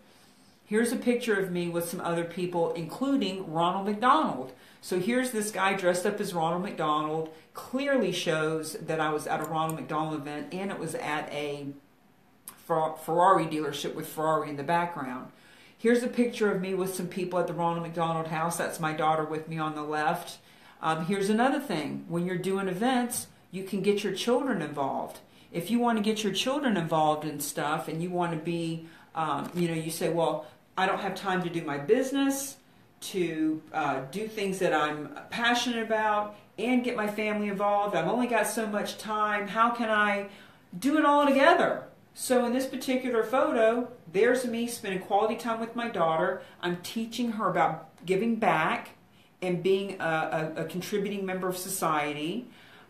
Speaker 1: Here's a picture of me with some other people, including Ronald McDonald. So here's this guy dressed up as Ronald McDonald. Clearly shows that I was at a Ronald McDonald event and it was at a Ferrari dealership with Ferrari in the background. Here's a picture of me with some people at the Ronald McDonald house. That's my daughter with me on the left. Um, here's another thing. When you're doing events, you can get your children involved. If you want to get your children involved in stuff and you want to be, um, you know, you say, well, I don't have time to do my business, to uh, do things that I'm passionate about, and get my family involved. I've only got so much time. How can I do it all together? So in this particular photo, there's me spending quality time with my daughter. I'm teaching her about giving back and being a, a, a contributing member of society.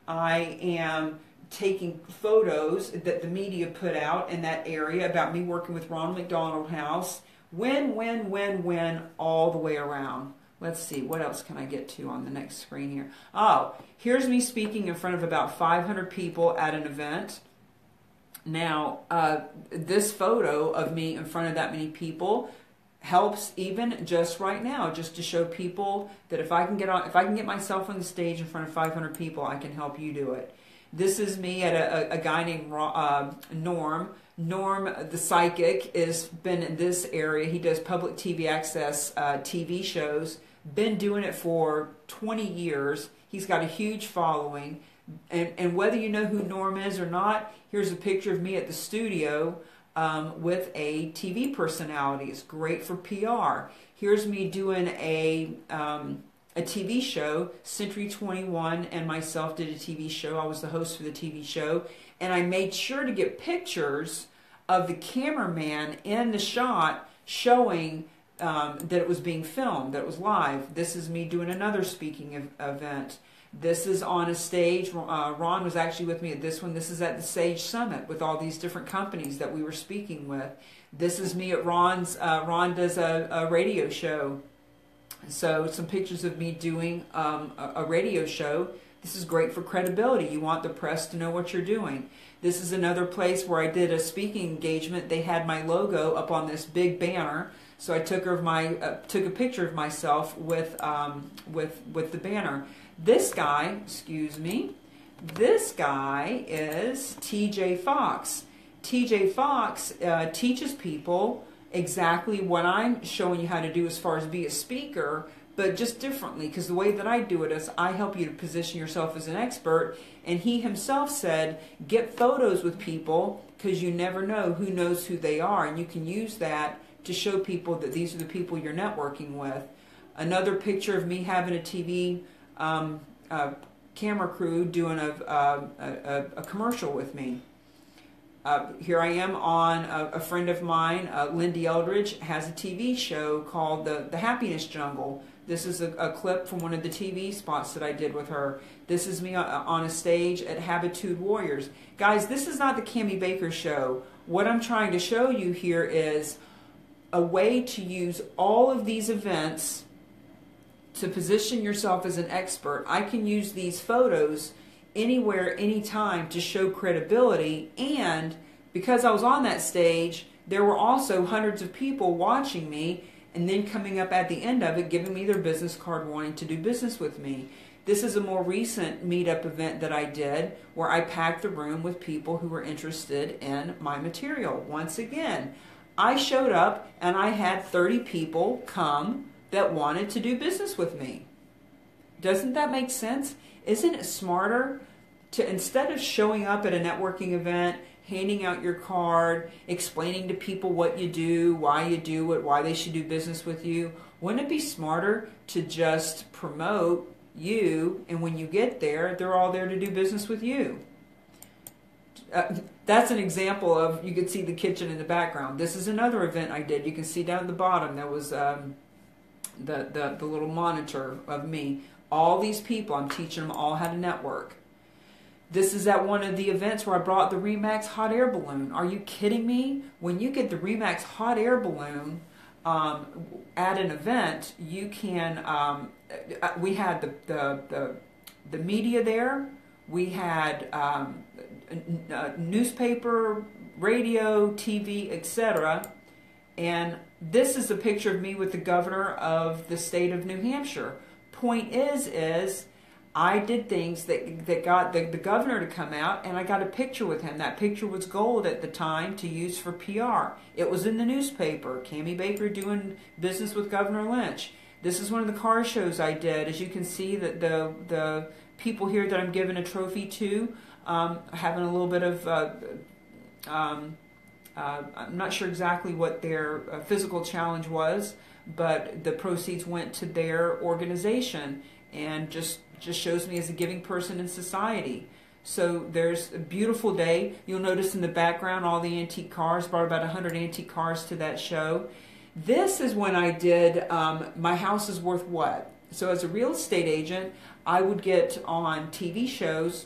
Speaker 1: I am taking photos that the media put out in that area about me working with Ronald McDonald House. Win, win, win, win all the way around. Let's see, what else can I get to on the next screen here? Oh, here's me speaking in front of about 500 people at an event. Now, uh, this photo of me in front of that many people helps even just right now just to show people that if I can get on if I can get myself on the stage in front of 500 people I can help you do it this is me at a, a, guy named uh, Norm. Norm the psychic has been in this area. He does public TV access uh, TV shows. Been doing it for 20 years. He's got a huge following. And, and whether you know who Norm is or not here's a picture of me at the studio um, with a TV personality. It's great for PR. Here's me doing a um, a TV show. Century 21 and myself did a TV show. I was the host for the TV show, and I made sure to get pictures of the cameraman in the shot showing um, that it was being filmed, that it was live. This is me doing another speaking event. This is on a stage. Uh, Ron was actually with me at this one. This is at the Sage Summit with all these different companies that we were speaking with. This is me at Ron's. Uh, Ron does a, a, radio show. So some pictures of me doing um, a, a radio show. This is great for credibility. You want the press to know what you're doing. This is another place where I did a speaking engagement. They had my logo up on this big banner. So I took of my uh, took a picture of myself with um, with with the banner. This guy, excuse me, this guy is TJ Fox. TJ Fox uh, teaches people exactly what I'm showing you how to do as far as be a speaker, but just differently because the way that I do it is I help you to position yourself as an expert. And he himself said, get photos with people because you never know who knows who they are. And you can use that to show people that these are the people you're networking with. Another picture of me having a TV um, a camera crew doing a, a, a, a commercial with me. Uh, here I am on a, a friend of mine, uh, Lindy Eldridge, has a TV show called the, the Happiness Jungle. This is a, a, clip from one of the TV spots that I did with her. This is me uh, on a stage at Habitude Warriors. Guys, this is not the Cami Baker show. What I'm trying to show you here is a way to use all of these events to position yourself as an expert, I can use these photos anywhere, anytime to show credibility. And because I was on that stage, there were also hundreds of people watching me and then coming up at the end of it, giving me their business card wanting to do business with me. This is a more recent meetup event that I did where I packed the room with people who were interested in my material. Once again, I showed up and I had 30 people come that wanted to do business with me. Doesn't that make sense? Isn't it smarter to instead of showing up at a networking event, handing out your card, explaining to people what you do, why you do it, why they should do business with you, wouldn't it be smarter to just promote you and when you get there, they're all there to do business with you? Uh, that's an example of you can see the kitchen in the background. This is another event I did. You can see down at the bottom there was um, the, the the little monitor of me. All these people, I'm teaching them all how to network. This is at one of the events where I brought the Remax hot air balloon. Are you kidding me? When you get the Remax hot air balloon um, at an event, you can. Um, uh, we had the, the the the media there. We had um, uh, newspaper, radio, TV, etc. And this is a picture of me with the governor of the state of New Hampshire. Point is, is I did things that that got the, the governor to come out, and I got a picture with him. That picture was gold at the time to use for PR. It was in the newspaper. Cami Baker doing business with Governor Lynch. This is one of the car shows I did. As you can see, that the the people here that I'm giving a trophy to um, having a little bit of, uh, um, uh, I'm not sure exactly what their uh, physical challenge was, but the proceeds went to their organization and just, just shows me as a giving person in society. So there's a beautiful day. You'll notice in the background all the antique cars, brought about 100 antique cars to that show. This is when I did um, My House is Worth What? So as a real estate agent, I would get on TV shows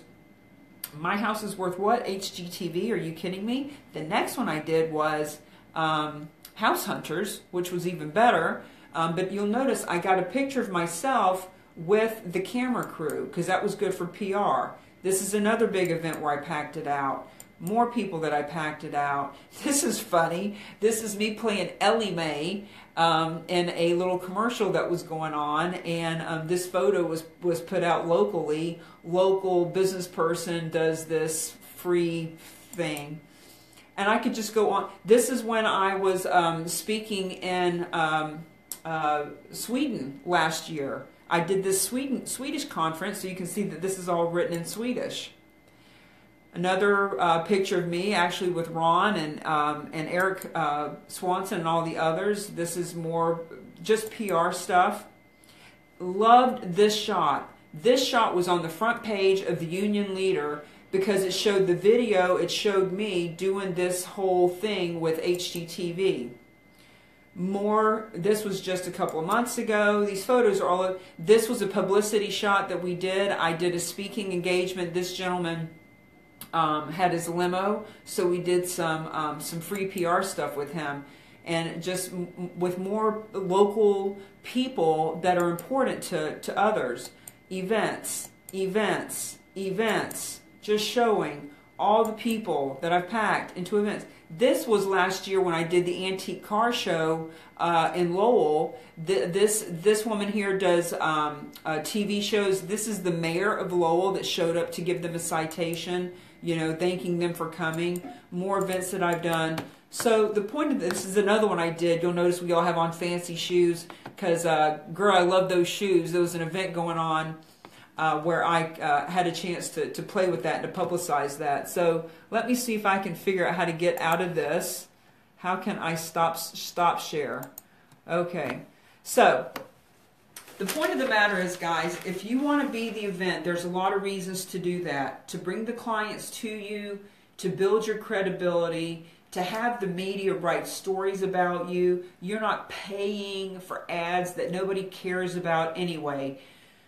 Speaker 1: my House is Worth What? HGTV, are you kidding me? The next one I did was um, House Hunters, which was even better. Um, but you'll notice I got a picture of myself with the camera crew because that was good for PR. This is another big event where I packed it out. More people that I packed it out. This is funny. This is me playing Ellie Mae um, in a little commercial that was going on, and um, this photo was was put out locally. Local business person does this free thing, and I could just go on. This is when I was um, speaking in um, uh, Sweden last year. I did this Sweden Swedish conference, so you can see that this is all written in Swedish. Another uh, picture of me, actually with Ron and um, and Erik uh, Swanson and all the others. This is more just PR stuff. Loved this shot. This shot was on the front page of the Union Leader because it showed the video. It showed me doing this whole thing with HGTV. More. This was just a couple of months ago. These photos are all. This was a publicity shot that we did. I did a speaking engagement. This gentleman um, had his limo, so we did some um, some free PR stuff with him, and just with more local people that are important to to others. Events, events, events. Just showing all the people that I've packed into events. This was last year when I did the antique car show uh, in Lowell. this this woman here does um, uh, TV shows. This is the mayor of Lowell that showed up to give them a citation you know, thanking them for coming. More events that I've done. So the point of this is another one I did. You'll notice we all have on fancy shoes because, uh, girl, I love those shoes. There was an event going on uh, where I uh, had a chance to, to play with that and to publicize that. So let me see if I can figure out how to get out of this. How can I stop stop share? Okay, so the point of the matter is, guys, if you want to be the event, there's a lot of reasons to do that. To bring the clients to you, to build your credibility, to have the media write stories about you. You're not paying for ads that nobody cares about anyway.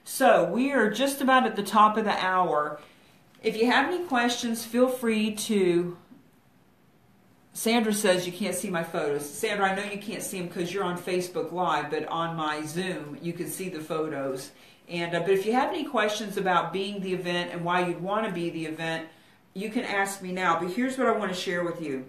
Speaker 1: So we are just about at the top of the hour. If you have any questions, feel free to Sandra says you can't see my photos. Sandra, I know you can't see them because you're on Facebook Live, but on my Zoom, you can see the photos. And uh, but if you have any questions about being the event and why you'd want to be the event, you can ask me now. But here's what I want to share with you.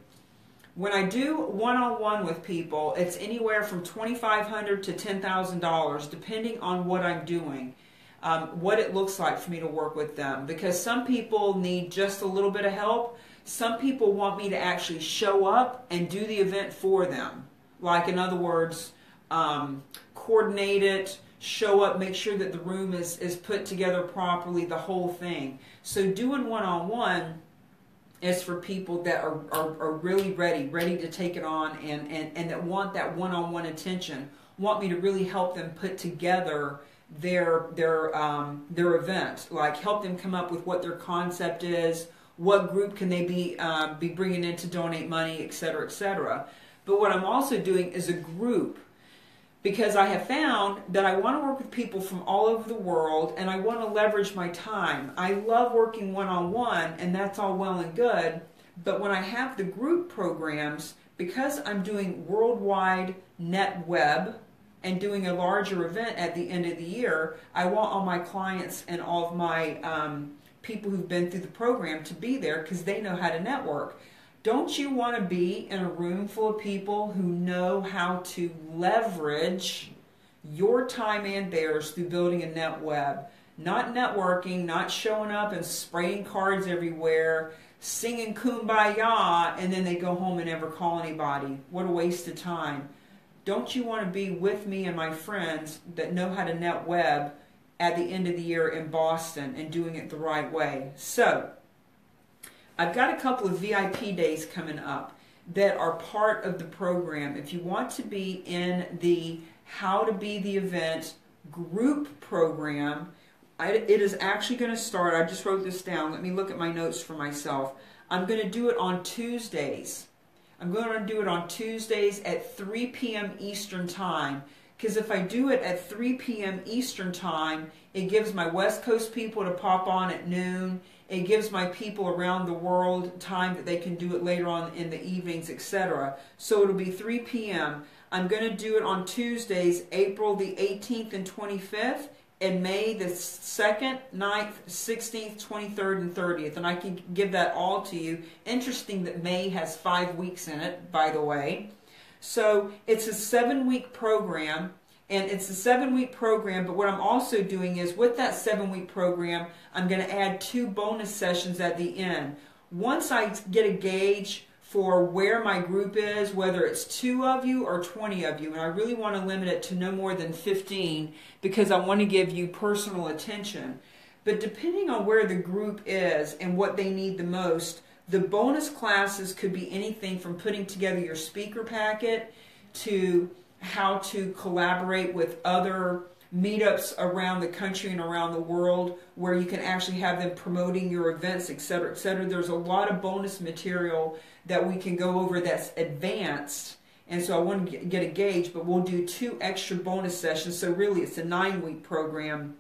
Speaker 1: When I do one-on-one with people, it's anywhere from 2,500 to $10,000, depending on what I'm doing. Um, what it looks like for me to work with them. Because some people need just a little bit of help some people want me to actually show up and do the event for them. Like, in other words, um, coordinate it, show up, make sure that the room is, is put together properly, the whole thing. So doing one-on-one is for people that are, are, are really ready, ready to take it on and, and, and that want that one-on-one attention, want me to really help them put together their their um, their event, like help them come up with what their concept is, what group can they be um, be bringing in to donate money, et cetera, et cetera. But what I'm also doing is a group because I have found that I want to work with people from all over the world and I want to leverage my time. I love working one on one, and that's all well and good. But when I have the group programs, because I'm doing worldwide net web and doing a larger event at the end of the year, I want all my clients and all of my um, people who've been through the program to be there because they know how to network. Don't you want to be in a room full of people who know how to leverage your time and theirs through building a net web? Not networking, not showing up and spraying cards everywhere, singing kumbaya, and then they go home and never call anybody. What a waste of time. Don't you want to be with me and my friends that know how to net web at the end of the year in Boston and doing it the right way? So, I've got a couple of VIP days coming up that are part of the program. If you want to be in the How to Be the Event group program, I, it is actually going to start. I just wrote this down. Let me look at my notes for myself. I'm going to do it on Tuesdays. I'm going to do it on Tuesdays at 3 p.m. Eastern Time. Because if I do it at 3 p.m. Eastern Time, it gives my West Coast people to pop on at noon. It gives my people around the world time that they can do it later on in the evenings, etc. So it'll be 3 p.m. I'm going to do it on Tuesdays, April the 18th and 25th, and May the 2nd, 9th, 16th, 23rd, and 30th. And I can give that all to you. Interesting that May has five weeks in it, by the way. So it's a seven week program and it's a seven week program, but what I'm also doing is with that seven week program, I'm going to add two bonus sessions at the end. Once I get a gauge for where my group is, whether it's two of you or 20 of you, and I really want to limit it to no more than 15 because I want to give you personal attention. But depending on where the group is and what they need the most, the bonus classes could be anything from putting together your speaker packet to how to collaborate with other meetups around the country and around the world where you can actually have them promoting your events, et cetera, et cetera. There's a lot of bonus material that we can go over that's advanced. And so I want to get a gauge, but we'll do two extra bonus sessions. So really it's a nine week program.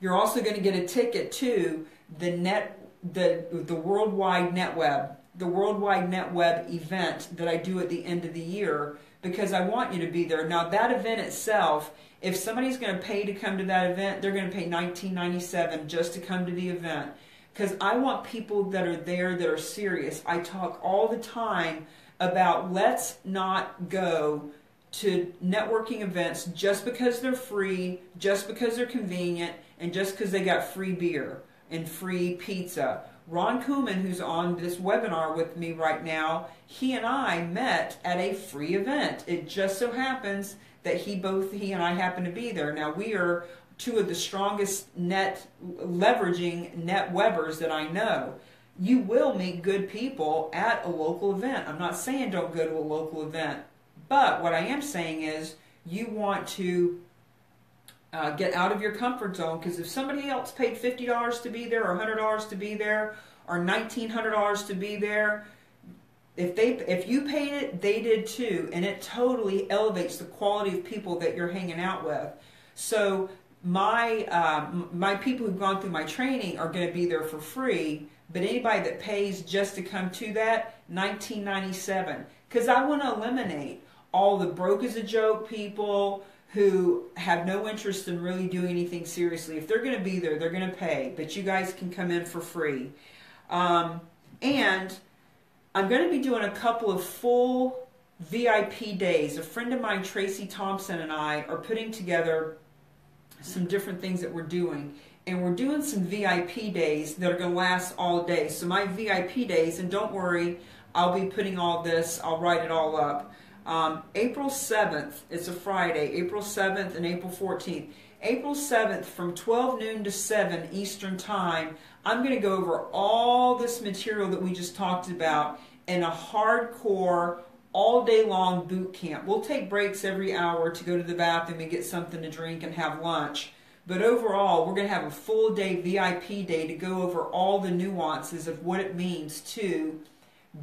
Speaker 1: You're also going to get a ticket to the net, the, the worldwide NetWeb, the worldwide NetWeb event that I do at the end of the year because I want you to be there. Now that event itself, if somebody's going to pay to come to that event, they're going to pay 19.97 just to come to the event because I want people that are there that are serious. I talk all the time about let's not go to networking events just because they're free, just because they're convenient, and just because they got free beer and free pizza Ron Kuhlman, who's on this webinar with me right now, he and I met at a free event. It just so happens that he both he and I happen to be there. Now we are two of the strongest net leveraging net webbers that I know. You will meet good people at a local event. I'm not saying don't go to a local event, but what I am saying is you want to uh, get out of your comfort zone because if somebody else paid $50 to be there or $100 to be there or $1,900 to be there, if they if you paid it, they did too, and it totally elevates the quality of people that you're hanging out with. So my um, my people who've gone through my training are going to be there for free, but anybody that pays just to come to that, 1997, because I want to eliminate all the broke as a joke people who have no interest in really doing anything seriously. If they're going to be there, they're going to pay, but you guys can come in for free. Um, and I'm going to be doing a couple of full VIP days. A friend of mine, Tracy Thompson, and I are putting together some different things that we're doing. And we're doing some VIP days that are going to last all day. So my VIP days, and don't worry, I'll be putting all this, I'll write it all up. Um, April 7th, it's a Friday, April 7th and April 14th. April 7th from 12 noon to 7 Eastern Time, I'm going to go over all this material that we just talked about in a hardcore, all day long boot camp. We'll take breaks every hour to go to the bathroom and get something to drink and have lunch. But overall, we're going to have a full day VIP day to go over all the nuances of what it means to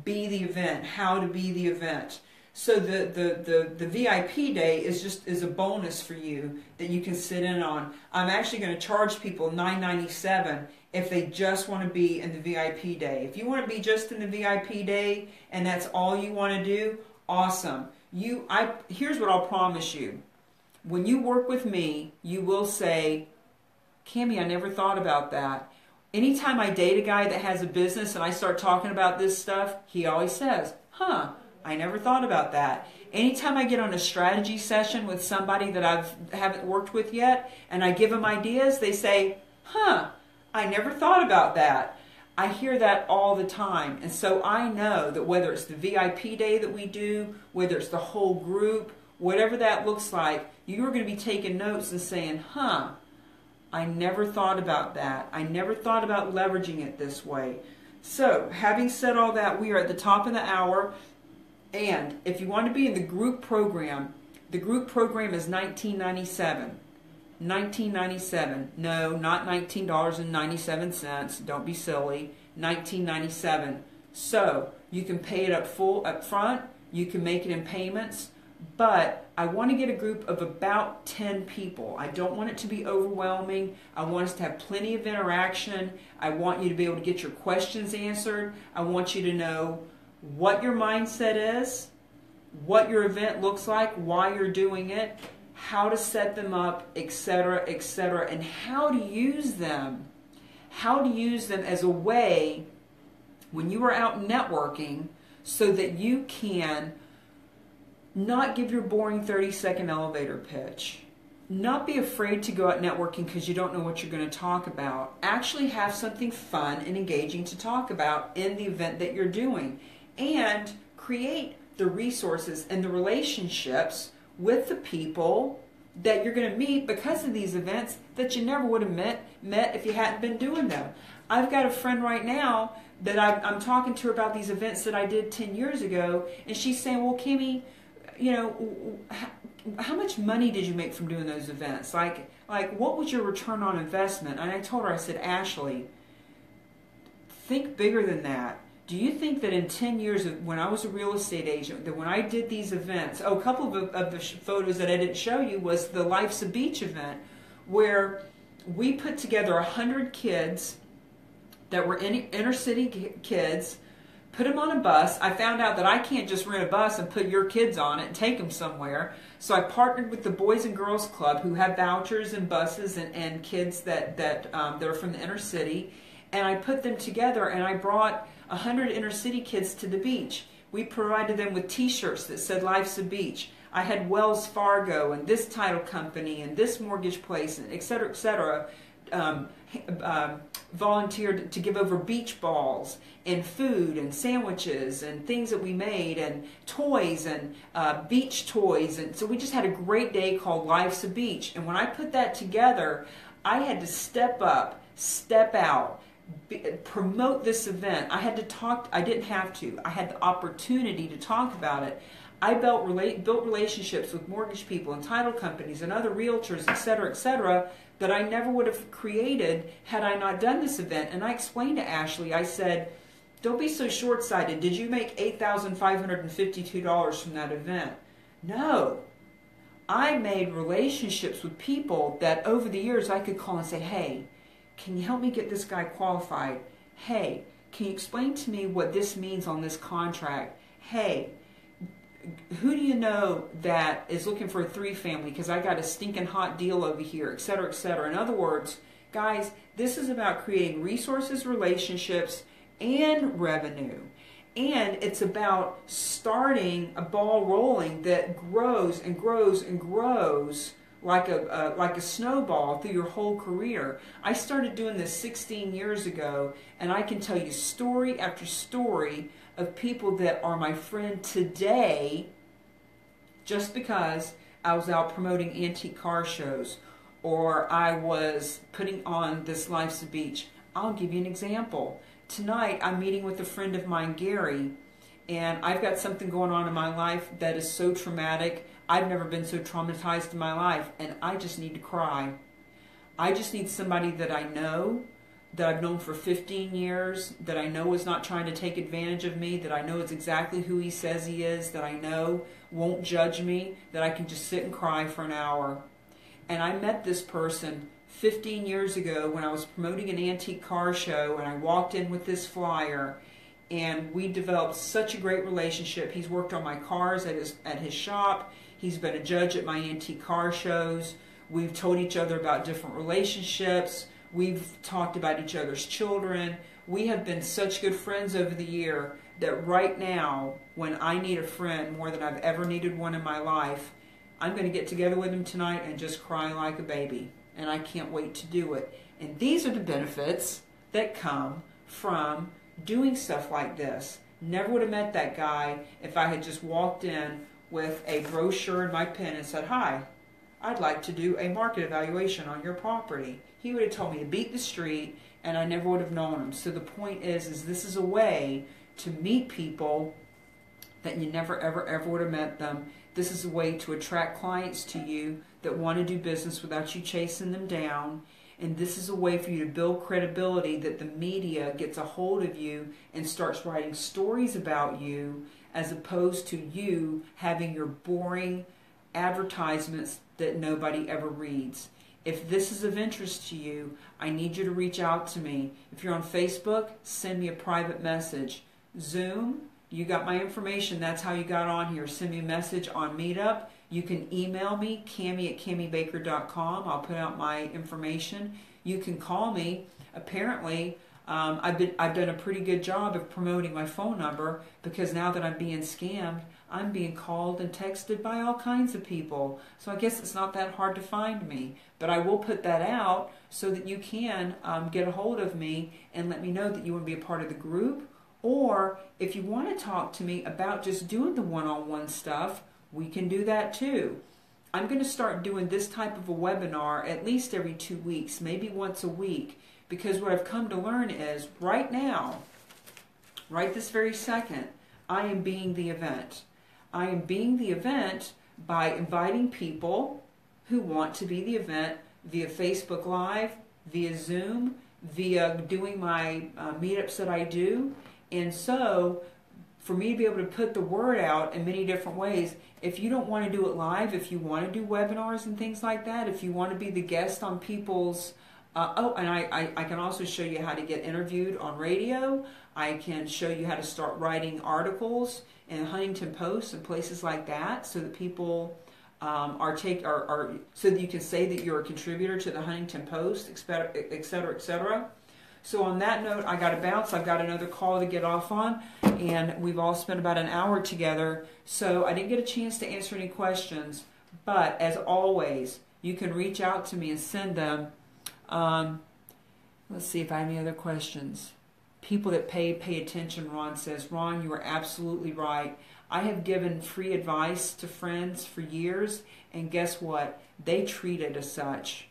Speaker 1: be the event, how to be the event. So the, the, the, the VIP day is just is a bonus for you that you can sit in on. I'm actually going to charge people $9.97 if they just want to be in the VIP day. If you want to be just in the VIP day and that's all you want to do, awesome. You I here's what I'll promise you. When you work with me, you will say, Cami, I never thought about that. Anytime I date a guy that has a business and I start talking about this stuff, he always says, huh, I never thought about that. Anytime I get on a strategy session with somebody that I've haven't worked with yet and I give them ideas, they say, "Huh, I never thought about that." I hear that all the time. And so I know that whether it's the VIP day that we do, whether it's the whole group, whatever that looks like, you're going to be taking notes and saying, "Huh, I never thought about that. I never thought about leveraging it this way." So, having said all that, we are at the top of the hour. And if you want to be in the group program, the group program is 1997. 1997. No, not $19.97. Don't be silly. 1997. So, you can pay it up full up front, you can make it in payments, but I want to get a group of about 10 people. I don't want it to be overwhelming. I want us to have plenty of interaction. I want you to be able to get your questions answered. I want you to know what your mindset is, what your event looks like, why you're doing it, how to set them up, etc., etc., and how to use them. How to use them as a way when you are out networking so that you can not give your boring 30 second elevator pitch. Not be afraid to go out networking because you don't know what you're going to talk about. Actually, have something fun and engaging to talk about in the event that you're doing and create the resources and the relationships with the people that you're going to meet because of these events that you never would have met met if you hadn't been doing them. I've got a friend right now that I, am talking to her about these events that I did 10 years ago, and she's saying, "Well, Cami, you know, how much money did you make from doing those events? Like, like what was your return on investment?" And I told her, I said, "Ashley, think bigger than that." Do you think that in 10 years of when I was a real estate agent, that when I did these events, oh, a couple of, of the photos that I didn't show you was the Life's a Beach event, where we put together 100 kids that were in, inner city kids, put them on a bus. I found out that I can't just rent a bus and put your kids on it and take them somewhere. So I partnered with the Boys and Girls Club, who have vouchers and buses and, and kids that, that, um, that are from the inner city. And I put them together and I brought 100 inner city kids to the beach. We provided them with t-shirts that said Life's a Beach. I had Wells Fargo and this title company and this mortgage place, and et cetera, et cetera, um, uh, volunteered to give over beach balls and food and sandwiches and things that we made and toys and uh, beach toys. And so we just had a great day called Life's a Beach. And when I put that together, I had to step up, step out, promote this event. I had to talk, I didn't have to. I had the opportunity to talk about it. I built, relate, built relationships with mortgage people and title companies and other realtors, et cetera, et cetera, that I never would have created had I not done this event. And I explained to Ashley, I said, don't be so short sighted. Did you make $8,552 from that event? No. I made relationships with people that over the years I could call and say, hey, can you help me get this guy qualified? Hey, can you explain to me what this means on this contract? Hey, who do you know that is looking for a three family because I got a stinking hot deal over here, et cetera, et cetera. In other words, guys, this is about creating resources, relationships, and revenue. And it's about starting a ball rolling that grows and grows and grows like a uh, like a snowball through your whole career. I started doing this 16 years ago, and I can tell you story after story of people that are my friend today just because I was out promoting antique car shows or I was putting on this Life's a Beach. I'll give you an example. Tonight I'm meeting with a friend of mine, Gary, and I've got something going on in my life that is so traumatic. I've never been so traumatized in my life, and I just need to cry. I just need somebody that I know, that I've known for 15 years, that I know is not trying to take advantage of me, that I know is exactly who he says he is, that I know won't judge me, that I can just sit and cry for an hour. And I met this person 15 years ago when I was promoting an antique car show, and I walked in with this flyer and we developed such a great relationship. He's worked on my cars at his at his shop. He's been a judge at my antique car shows. We've told each other about different relationships. We've talked about each other's children. We have been such good friends over the year that right now, when I need a friend more than I've ever needed one in my life, I'm going to get together with him tonight and just cry like a baby. And I can't wait to do it. And these are the benefits that come from doing stuff like this. Never would have met that guy if I had just walked in with a brochure and my pen and said, Hi, I'd like to do a market evaluation on your property. He would have told me to beat the street and I never would have known him. So the point is, is this is a way to meet people that you never ever ever would have met them. This is a way to attract clients to you that want to do business without you chasing them down. And this is a way for you to build credibility that the media gets a hold of you and starts writing stories about you as opposed to you having your boring advertisements that nobody ever reads. If this is of interest to you, I need you to reach out to me. If you're on Facebook, send me a private message. Zoom, you got my information. That's how you got on here. Send me a message on Meetup. You can email me, cami at camibaker.com. I'll put out my information. You can call me. Apparently, um, I've, been, I've done a pretty good job of promoting my phone number because now that I'm being scammed, I'm being called and texted by all kinds of people. So I guess it's not that hard to find me. But I will put that out so that you can um, get a hold of me and let me know that you want to be a part of the group. Or if you want to talk to me about just doing the one on one stuff, we can do that too. I'm going to start doing this type of a webinar at least every two weeks, maybe once a week, because what I've come to learn is right now, right this very second, I am being the event. I am being the event by inviting people who want to be the event via Facebook Live, via Zoom, via doing my uh, meetups that I do. And so, for me to be able to put the word out in many different ways, if you don't want to do it live, if you want to do webinars and things like that, if you want to be the guest on people's uh, oh, and I, I, I, can also show you how to get interviewed on radio. I can show you how to start writing articles in the Huntington Post and places like that so that people um, are take are, are so that you can say that you're a contributor to the Huntington Post, et cetera, et cetera, et cetera. So on that note, I got to bounce. I've got another call to get off on, and we've all spent about an hour together. So I didn't get a chance to answer any questions, but as always, you can reach out to me and send them. Um, let's see if I have any other questions. People that pay pay attention. Ron says, Ron, you are absolutely right. I have given free advice to friends for years, and guess what? They treat it as such.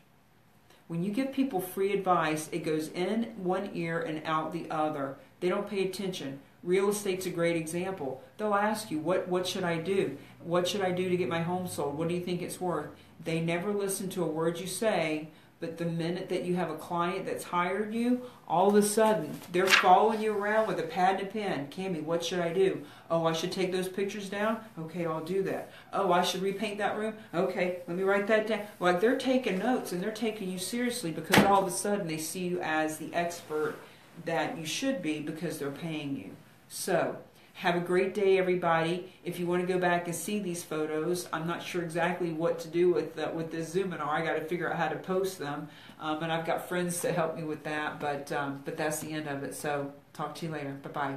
Speaker 1: When you give people free advice, it goes in one ear and out the other. They don't pay attention. Real estate's a great example. They'll ask you, what, what should I do? What should I do to get my home sold? What do you think it's worth? They never listen to a word you say but the minute that you have a client that's hired you, all of a sudden they're following you around with a pad and a pen. Cami, what should I do? Oh, I should take those pictures down? Okay, I'll do that. Oh, I should repaint that room? Okay, let me write that down. Like they're taking notes and they're taking you seriously because all of a sudden they see you as the expert that you should be because they're paying you. So, have a great day, everybody. If you want to go back and see these photos, I'm not sure exactly what to do with the, with this Zoominar. I got to figure out how to post them, um, and I've got friends to help me with that. But um, but that's the end of it. So talk to you later. Bye bye.